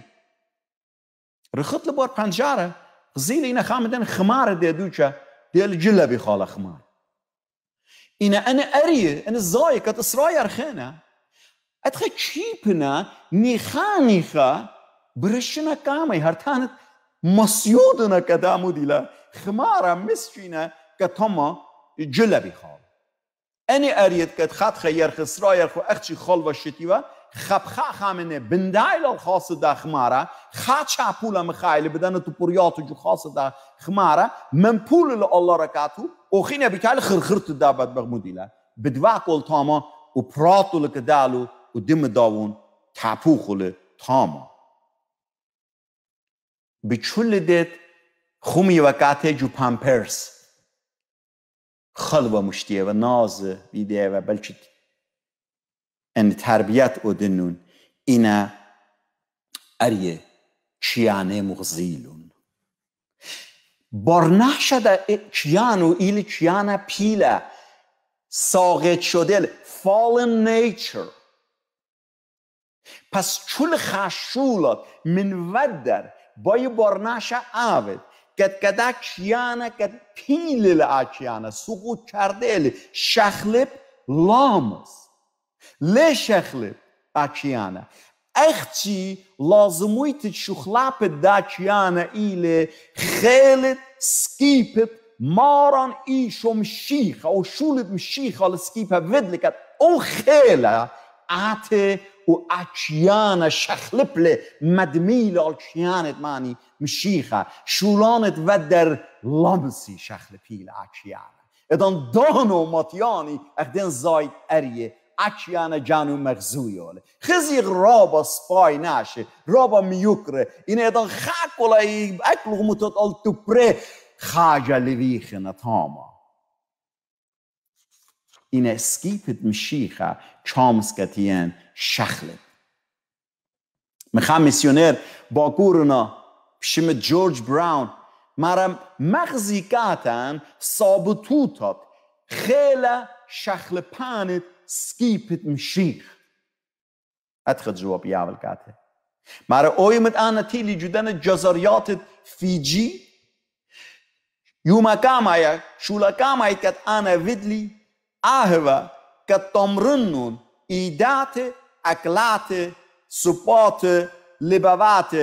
Rıxıt li bor pancara, zili ine xamiden xımar de duça, del cilla bi xala xımar. İne ene eriye, ene zayik at İsrail xana. Atxa çipna mexanika برشنا كامي هرتانت مسيودنا كدامو ديلا خمارة مسجينا كتما جلبي خال أني أريد كت خات خير خسراير خو أختي خال وشتيوا خب خا خامنه بندایل الخاص دا خمارا خا چا پولا مخایل بدن تو پوریات جو خاص دا خمارا من پول الله رکاتو. او خینه بیتال خرخرت دا بد بغمودیلا بدوا کل تاما. och pratul ke dalu och dimme davun tapukhule tama بچولدت خومی و قطع جو پامپرس. خلوه مشتیه و ناز بیده و ان تربیت اودنون اینا اریه چیانه مغزیلون. بار شده چیانو ایل چیانا پیله ساقط شده fallen nature. پس چول خشولات من ودر بای بارناشا آود کد کدا چیانا کد پیل لآچیانا سقوط کرده شخلب لی شخلب آچیانا اختي لازمويت شخلاب داچيانا إلى خالد سكيبت ماران إيشو مشيخة أو شولد مشيخة لسكيبة فيدلكت أو خيلة آتي و اچیان شخلپل مدمیل آلچیانت مانی مشیخه شولانت و در لامسی شخلپیل اچیان ادان دانو ماتیانی اخدن زاید اریه اچیان جانو مغزویاله خزی رابا سپای نشه رابا میوکره این ادان خاکولا اکلو متوت آل توپره. خاجا لویخنه تاما. این اسکیپت مشیخه چامسکتین شخلت می‌خوام میسیونر با گورنا پیشم جورج براون. مرم مغزی کاتن سابتوتات خیلی شخل پانت سکیپت مشیخ اتخذ جواب یاول کاته مرا اویمت آنا تیلی جدن جزاریات فیجی. یوما کامایا شولا کامایا کت آنا ویدلی. آهوا کت تمرنون ایدات اکلات سپات لبوات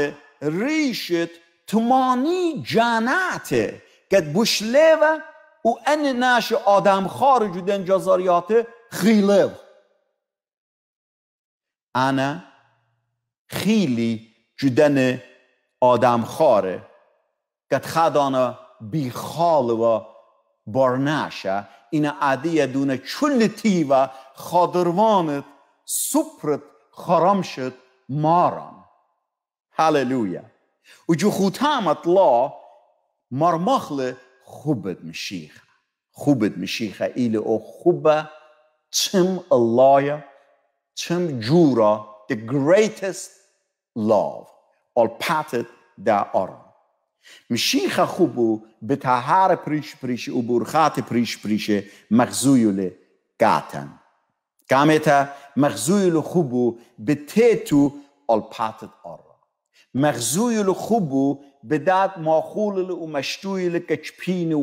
ریشت تمانی جانات. کت بشلیوه و ان ناش آدم خارج جدن جزاریات خیلو انا خیلی جدن آدم خاره کت خدانا بی خال و برناشه این عادی دونه چلتی و خادروانت سپرت خرم شد ماران هللویا و جو خوتامت لا مرمخل خوبت مشیخ خوبت مشیخه ایل او خوبه چم الله چم جورا the greatest love all patted da arm مشیخ خوبو به تهار پریش پریش و برخات پریش پریش مغزویل گاتن. کامتا مغزویل خوبو به تیتو الپاتت آرا مغزویل خوبو به داد ماخول و مشتویل کچپین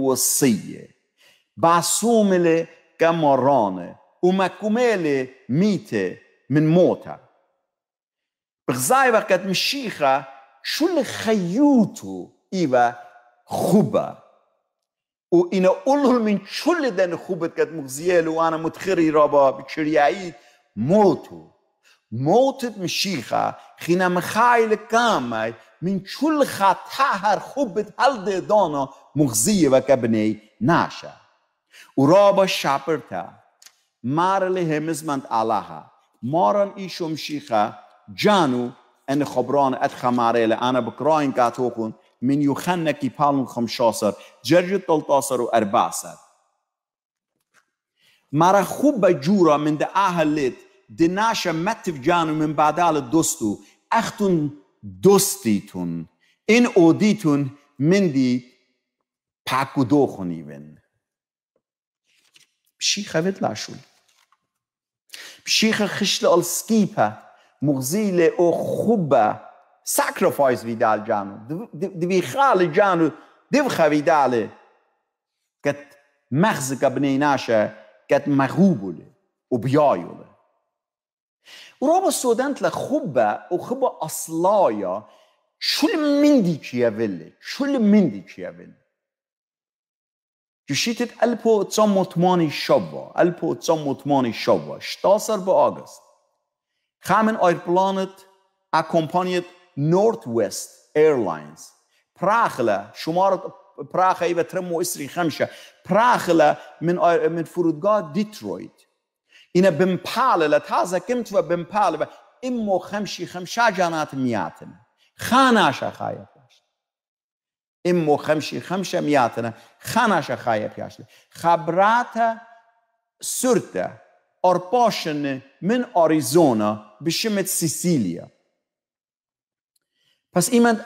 و و مکومل میته من موتا بغزاي وقت مشيخة شو اللي خيوتو إيوا خوبة وإنا أقول من شل دن خوبت كت مغزيال وأنا متخري رابا بشريعيد موتو موتت مشيخة خينا مخايل كامي من شل خطاهر خوبت هل دانا مغزية وكبني ناشا ورابا شابرتا مارلي همزمند علاها. مارن إيشو مشيخة جانو ان خبران ات خماريل انا بكراين كاتوكون من يخنكي بالون خمشاسر جرج تلتاسر و ارباسر. مرا خوب جورا من ده اهلت ده ناشا متف جانو من بعدال دوستو اختون دوستیتون. این اودیتون من دی پاکو دو خونیون بشيخة بتلاشول بشيخة خشل السكيبة مغزيلة او خوبة sacrifice vidal جانو. دي خال جانو دي خويدالي كت مغز كبني ناشا كت مغوبولي وبيايولي ورابا سودانت لخوبة وخوبة أصلايا شو المندي كيا فيلي شو المندي كيا فيلي Geschichtet elpo tsammotmani tsammotmani shabba, stasar be August. Kamen uit planet accompanied Northwest Airlines. براخلة شمارة براخة يبقى ترمو اسري خمسة براخلة من من فرودگاه ديترويت اینه بمپال تازه کمت و بمپال و امو خمشی خمشا جانات میاتن خاناشا پیاشت إمو خمشی خمشة میاتنه خانش خایه پیاشله خبرات سرته ارپاشن من اريزونا بشمت سيسيليا بس ايمن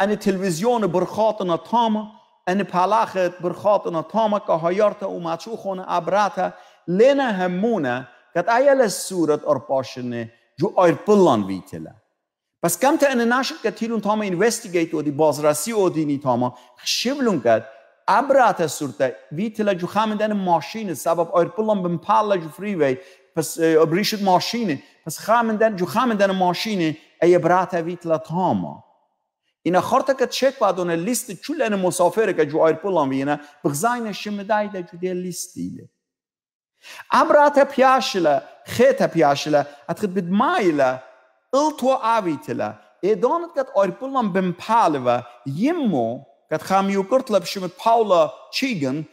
ان تلفزيون برخاطنا تاما ان بلاخت برخاطنا تاما كهيارتا وماتشو خونه ابراتا لنا همونا كت ايا لسورة ارپاشن جو ايرپلان ويتلا پس کم تا ان ناشد که تیلون تاما انوستیگیت و دی بازرسی و دینی تاما شبلون کد ابرات سورتا ویتلا جو خامندن ماشین سبب ایر پلان بمپالا جو فریوی پس بریشت ماشینه پس خامندن جو خامندن ماشینه ای براتا ویتلا تاما اینا خارتا که چک بادون لیست چولن مسافره که جو ایر پلان وینه بغزاین شمدای ده جو دی لیست دیله ابراتا پیاشلا خيتا بياشلا اتخد بدمايلا التو آويتلا ادونت قد اوربولان بمبالوا يمو قد خاميو قرطلا بشمت باولا تشيغن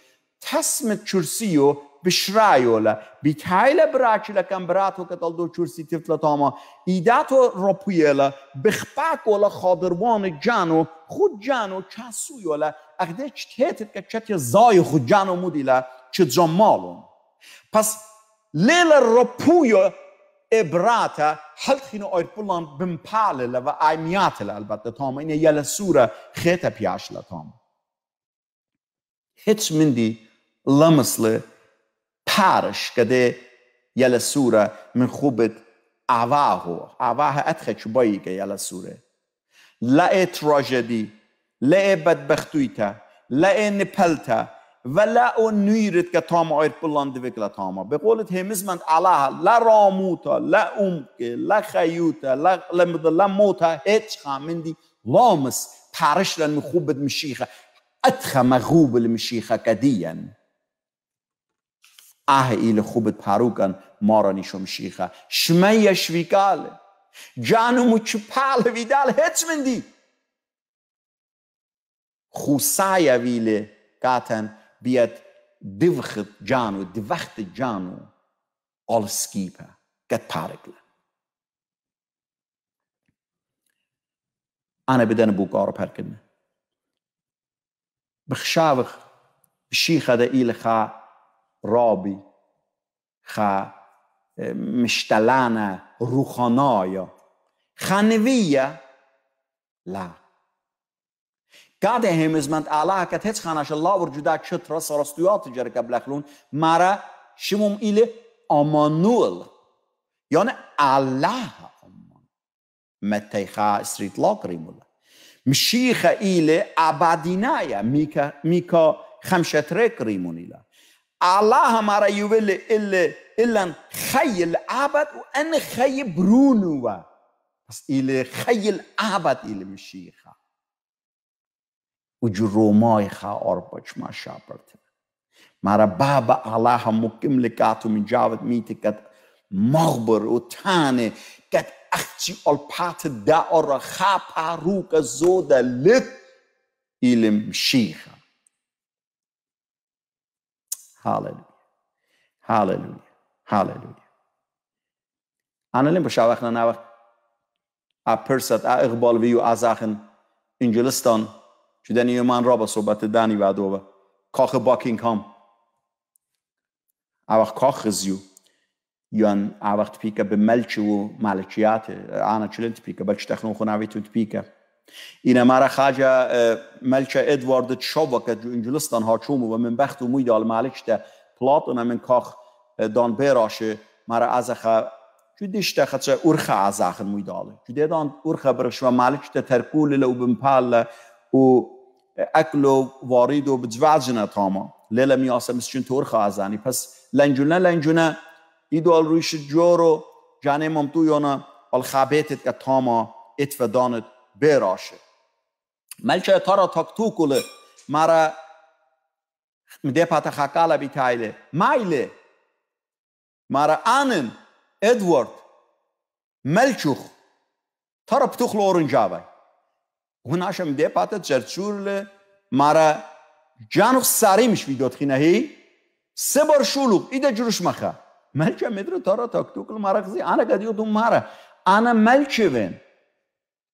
تسمت چرسيو بشرايولا بيتايلا براچلا كم براتو قد دو چرسي تفتلا تاما ايداتو روبويلا بخباكولا خادروان جانو خود جانو چاسويولا چتهتت که چت زای خود جانو مودیلا چت جمالون پس لیل رپوی ابراتا حلت خینو آیر پولان بمپاله و ایمیات البته تام اینه یل سوره خیتا پیاش لتام هیچ مندی لمسل پارش کده یل سوره من خوبت اواهو اواه اتخه بایی که یل سوره لا تراجدی لا بدبختویتا لا نپلتا ولا نيرت كتام عير بلان دفكلا تاما بقولت همزمنت علىها لا راموتا لا أمك لا خيوتا لا لمد لا موتا هيتش خامندي لامس تارش لن مخوبة مشيخة أدخى مغوب المشيخة كديا اه إلى خوبة باروكان مارا نشو مشيخة شمية شويكال جانو مچپال ويدال هيتش مندي خوسايا ويلي كاتن بيت دفخت جانو دفخت جانو al skipa, kat paragla. أنا بدن أبوك أعرف هالكلمة بخشاوخ الشيخ دا إلى خا رابي خا مشتلانا روخانايا خانوية لا. Gade hemizment Allah kat hiç khanash Allah vurcuda çıtra sarastuyat cer kablakhlun. Mara şimum ile amanul yani Allah متيخا ستريت لوكري مولا مشيخة إلى أبادينايا ميكا ميكا خمسة ريكري مونيلا الله مرا يويل إلا إلا خيل أبد وأن خي برونوا بس إلى خيل أبد إلى مشيخة وجروماي خا أربج ما شابرت مرا بابا الله مكم لكاتو من جاوت ميتي كت مغبر وتاني كت أختي البات دا أرى خا باروك زودا لت إلى مشيخة هاللويا هاللويا هاللويا أنا لم بشاوخنا ناوخ أبرسات أغبال ويو أزاخن إنجلستان شدن یومان را با صحبت دانی و دو کاخ باکینگهام اوقت کاخ زیو یان اوقت پیکا به ملچ و ملکیات انا چلنت پیکا بلچ تخنو خوناوی توت پیکا اینا مرا خاجا ملچ ادوارد جو انجلستان ها چومو و من بخت و موی دال ملک ده پلاتون من کاخ دان بیراشه مرا از خا جو دیشته خطشه ارخه از اخر موی داله جو دیدان ارخه برش و ده ترکول لو بمپال و اكلو واریدو بجواجنا تاما. لیلا میاسه مسچون طور خازانی پس لنجونه لنجونه ایدو رویش جورو جانه ممتو یونا الخابیتت که تاما اتفدانت براشه. ملچه تارا تاکتو کله. مرا مده پاتا خاکالا بیتایله مایله. مرا آنن. ادوارد. ملچوخ تارا پتوخ لورنجاوی هناشم ده پاتا چرچور مارا جانو ساری مش ویدوت خینه هی؟ بار شلوغ ایده جروش مخه. ملچه مدر تارا تاکتو کل مارا خزی انا قدیو تو مارا. انا ملچه وین.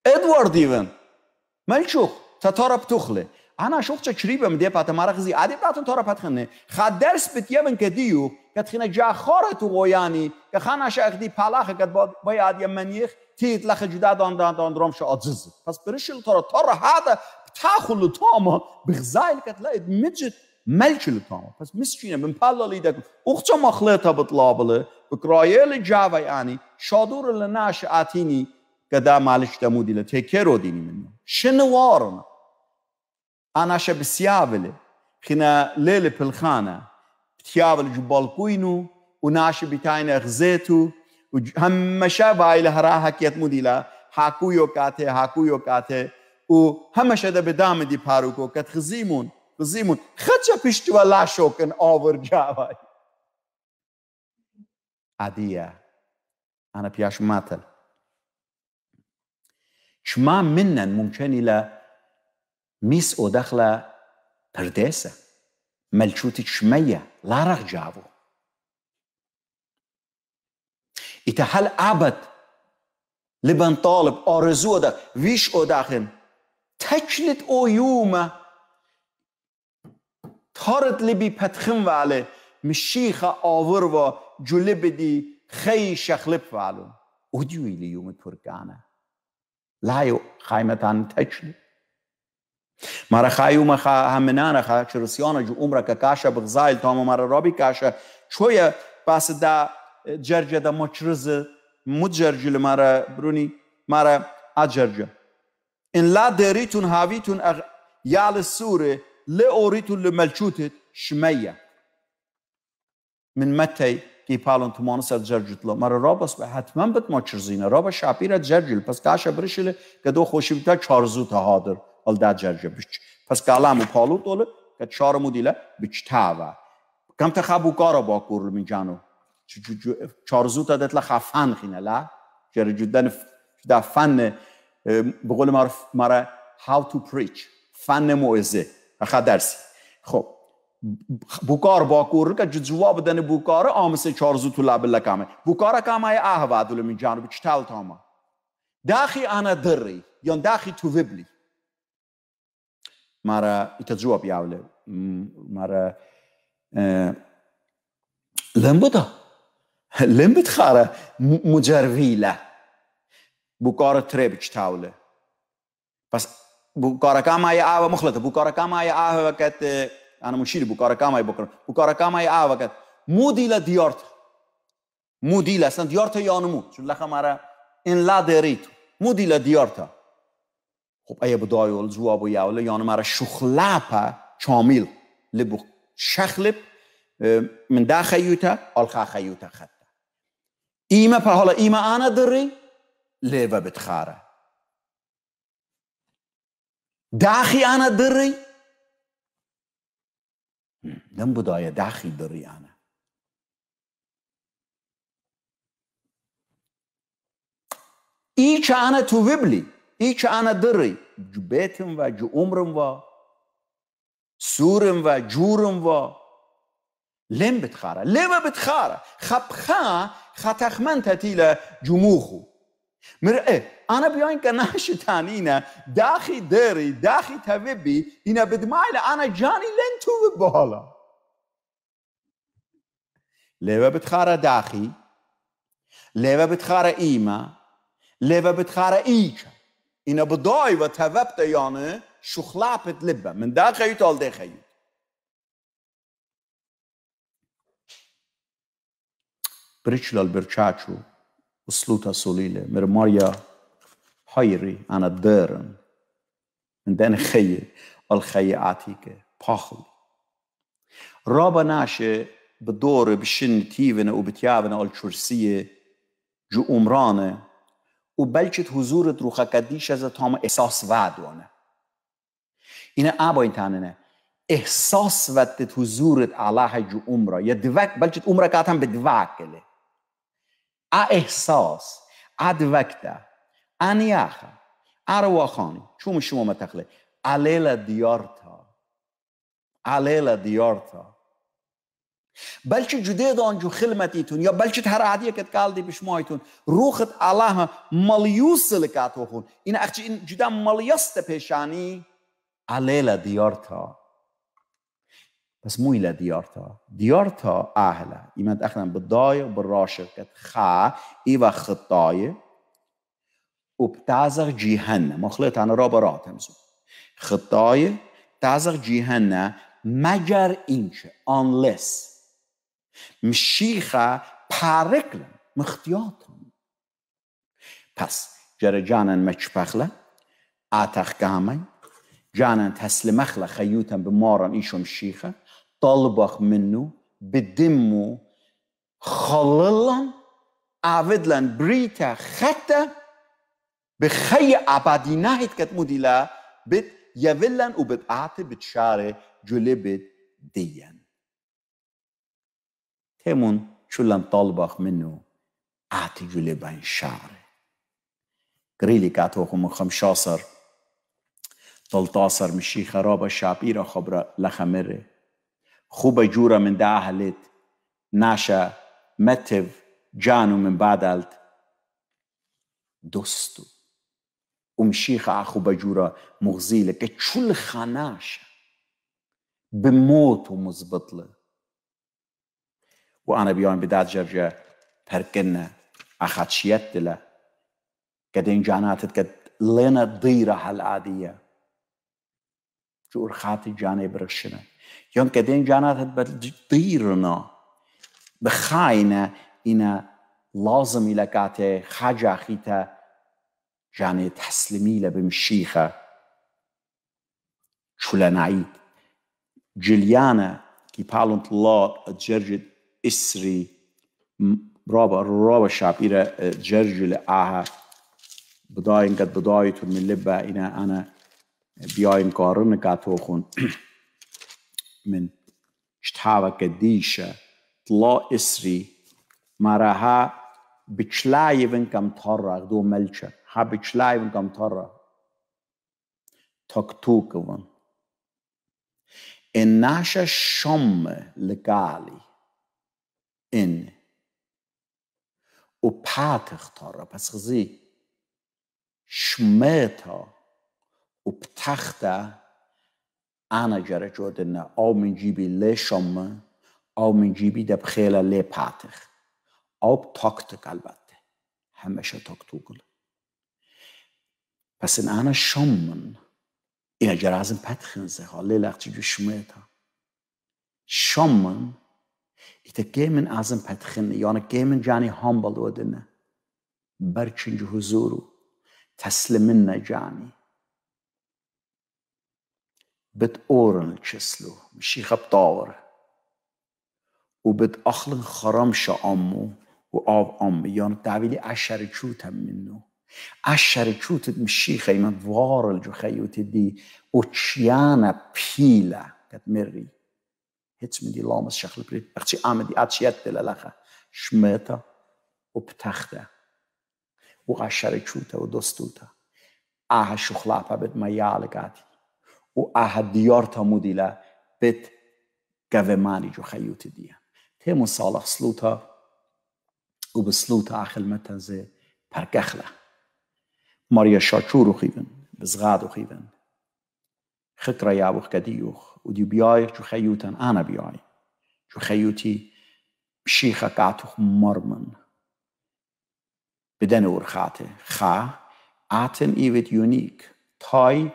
ادوارد ایون ملچوخ تا تارا أنا ana shoqcha chriba mde pata mara khizi adi patan tora patkhne kha ders bityeven kediu kat khina ja khara tu goyani ka khana shaqdi palakh kat bayad yamaniykh تيت لخ جدا دان دان دان درام شو أجز بس بريشل ترى ترى هذا بتاخل الطامة بغزايل كتلاقي مجد ملك الطامة بس مسكينة من بالله ليدك أختها مخلطة بطلابله بكرايل جاوا يعني شادور لناش آتيني كدا مالش دمودي لتكيرو ديني منه شنوارنا أنا شب سيابلة خنا ليلة بالخانة بتيابل جبال كوينو وناش بتاين أغزيتو هم مشا بايل هراها كيت مديلا هاكو حاكويو كاته حاكويو كاته و هم شده بدام دي پاروكو كت خزيمون خزيمون خدشة پشتوا لاشوكن آور جاواي عادية أنا بياش ماتل شما منن ممكن إلى ميس او داخله پردیسه ملچوتی شمية لا جابو إتا هل عبد لبن طالب آرزو ده ويش او داخل تكلت او يوم تارت لبي پتخم وعلي مشيخة آور و جلب دي خي شخلب وعلو وديوي ليوم تركانا لا يو خايمتان تكلت مرا خایوم خا همنان خا چرسیانا جو عمره که کاشا بغزایل تاما مرا رابی کاشا چویا باس دا جرجه دا مچرز مجرجل مرا برونی مرا اجرجه ان لا دریتون هاویتون اغ... یال سوره لأوريتون لملچوتت شمية من متى كي بالون تمان سر جرجت له مرا رابس به حتما بت ما چرزینه رابا شاپیرت جرجل پس کاشا برشله که دو خوشی بیتا چارزو تا حاضر al جرجه بچ پس پالو طوله که چارمو دیله بچ تاوا کم تخابو کارا با کورل من جانو چارزو تا دتلا خفن خینه لا جره جدن دا فن بقول مرا مرا how to preach. فن موعظه اخا درسی خب بوکار با کور که جواب دن بوکار آمسه چارزو تو لب لکامه بوکار کامای اه وادول من جانو بچ داخي انا دري يون داخي تو وبلي مرا يتجواب ياولي مرا لمبدا لمبت خارة مجرويلة بوكارة تريبش تاولة بس بوكارة كاما يا آوا مخلطة بوكارة كاما يا آوا وقت أنا مشير بوكارة كاما يا بكرة بوكارة كاما يا آوا وقت مو ديلا ديارت مو ديلا أصلا ديارت يانمو شو لخا مرا إن لا ديريت مو ديلا ديارتا خب ايه بداية الجواب ياوله يعني مرا شخلابا شامل. لبو شخلب من دا خيوتا الخا خيوتا خطا إيما فهلا إيما أنا دري ليفا بتخارة داخي أنا دري لم بداية داخي دري أنا إيش أنا توبلي هیچ جو بيتم و جو عمرم و سورم و جورم و لم بتخاره لم بتخاره. خبخا خطخمن تتيلا جموخو. مرئه انا بيان كناش تانينا داخي داري داخي تببي هنا بدمايل انا جاني لن تو بحالا لوا بتخاره داخي لوا بتخاره ايما لوا بتخاره ايكا اینا بدای و توبت یانه شخلابت لبه من دا خیوت آل ده خیوت بريتشلال برچاچو وصلوتا سوليلة مر ماريا هايري أنا دارن من دان خي الخي عتيكة باخل رابا ناشي بدور بشن تيفنا وبتيابنا الكرسية جو عمرانه و روخه کدیش از تام احساس وعدوانه اینه ابا این تاننه احساس ودت حضورت علیه جو عمره. یا دوک بلکه عمره که هم به دوکله ا احساس ا دوکته انیاخه ارواخانی چون شما متخله؟ علیل دیارتا. علیل دیارتا. بلکه جده دان جو خلمتیتون یا بلکه هر عادیه که قال دی بشمایتون روخت الله ملیوس لکاتو خون این اخچی این جدا ملیست پیشانی علیل دیارتا بس مو الى ديارتا ديارتا اهلا ايمان اخنا بالضايع بالراشقة خا ايوا خطاية وبتعزغ جهنم مخلط عن رابرات همزو خطاية تعزغ جهنم مگر اینکه unless. Mishicha pareklem, mchtiatem. Pes, cere canen meçpexle, atex gamen, canen teslimexle xeyyuten bimaran işo Mishicha, طلبخ منه بدمه خللا عاودلا بريتا خطة بخي عبادي ناهد كتمودي لا بت يفلن وبتعطي بتشاري جلبت ديان همون شو اللي طالبخ منه أعطي جولي بين شعري قريلي كاتوكم خمشاصر تلتاصر مشي خرابة شعبيرة خبرة لخمرة خوبة جورة من دا أهلت ناشا متف جانو من بعدالت. دوستو. ومشيخة أخو بجورة مغزيلة كتشل خناشة بموت ومزبطله وأنا بیایم بداد داد جبجه پرکنه اخاتشیت دله قد این قد لنا ضيرة هالعادية جور خاتي جاني برشنا يوم كدين جانات بضيرنا بخاينة إنا لازم إلى كاتي حاجة خيتا جاني تحسلمي بمشيخة شو لنعيد جليانا كي بالون الله جرجت إسري رابع الرابع الشعب إلى آه، جرج لقعها بضاين قد بضاية من لبا إنا أنا بياين قارن كاتوخون. من شتحاوة كديشة. طلا إسري. مراها بتشلايبن كم ترى دو ملشة ها بتشلايبن كم ترى تكتوكون الناشا شم لقالي إن. وباتخ ترى بس غزي شميتا وبتختا أنا جرى جودنا أو من جيبي لي شم أو من جيبي دب خيلة لي باتخ أو بتكتك البته همشه تكتوكل بس إن أنا شمن إنا جرازم بتخن زها لي لغتي جو شميتا شمن Ite kemin azim petxinni, كامن جاني cani humble odinne. Berçinci huzuru, جاني بت أورن تشسلو مشيخة بطاور وبتأخلن خرمشة أمو وآب أمي يعني تعبيلي عشر تشوتها منه عشر تشوت مشيخة يمن ضوار الجخيوت دي وتشيانا بيلا كتمري هیچ میدی لامس شخل برید بخچی آمدی اچیت دلالخه شمیتا و پتخته و غشره چوته و دستوته آه شخلاپا بد ما یالگاتی و آه دیارتا مدیلا بد گوه قوامانی جو خیوت دیا تیمو صالح سلوتا و بسلوتا آخل متنزه پرگخله ماریا شاچور خیبن بزغاد خیبن خكرا يابوخ كديوخ ودي بيايخ جو خيوتن أنا بياي جو خيوتي شيخة قاتوخ مرمن. بدن ورخاته خا آتن إيوت يونيك تاي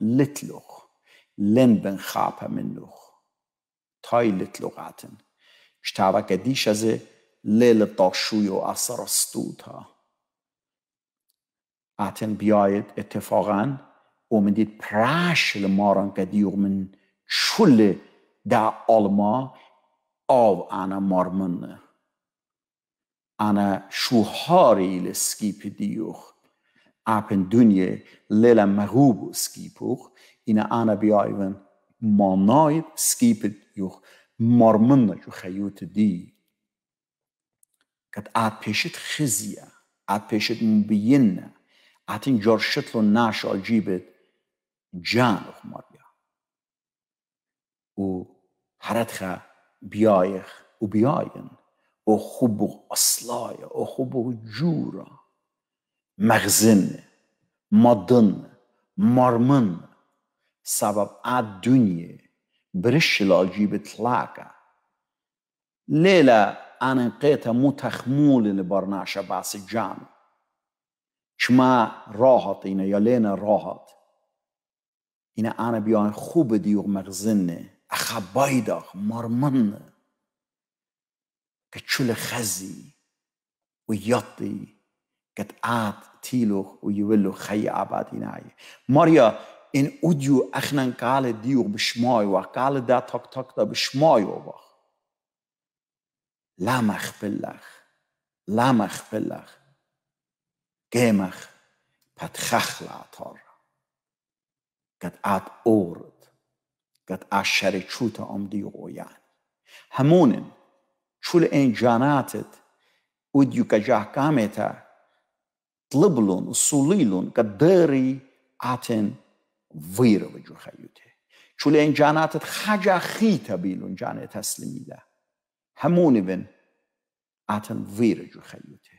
لتلوخ لنبن خاپا منوخ. تاي لتلوخ آتن. شتاوا قديش از لیل داشویو اثر استوتا. آتن بیاید اتفاقا ومن دي براش لماران كديو من شل دا علما او انا مارمن انا شو هاري لسكيب ديوخ اپن دنيا للا مغوب سكيبوخ انا انا بيايوان مانای سکیپ یو مارمن یو دی کت آت پیشت خزیه آت پیشت مبینه آت این جارشت لو ناش آجیبت جانخ مريا و حرتخا بيايخ و بیاین او خوب و اصلایا او خوب و جورا مغزن مدن مرمن سبب عد دنيا برشلا جيب تلاقة ليلة أنا قيتا متخمول لبرناشا باس جان. شما راحت اینا یا لینا راحت؟ اینا بیان خوب دیو مغزنه. اخبایداخ مرمن که چول خزی و یطی قد عاد تيلو ويولو خي عبادي ناي ماريا ان اوديو اخنان قال ديو بشماي وقال دا تك تك دا بشماي وبخ لامخ بلخ لامخ بلخ جيمخ پتخخ لاتار. قد عاد اورد قد اشر ام ديو يعني همونن شول این جاناتت وديو كجاه كامتا طلبلون صليلون قدري عتن وير وجو خيوته چول این جاناتت خجا خيتا بيلون جانه تسليمي له همون بن عتن وير جو خيوته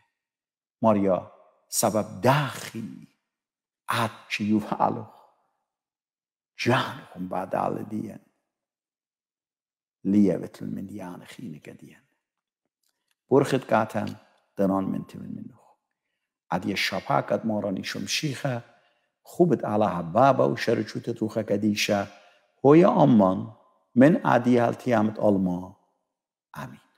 ماريا سبب داخي عت چي يفعلو جانكم بعد على ديان ليابت المليان خينة قديان برخد قاتن دنان من تمن منوخ. عدي الشابا قد موراني شمشيخة خوبت على بابا وشرجوت توخة قديشة هو يا أمان من عدي هالتيامت ألما. آمين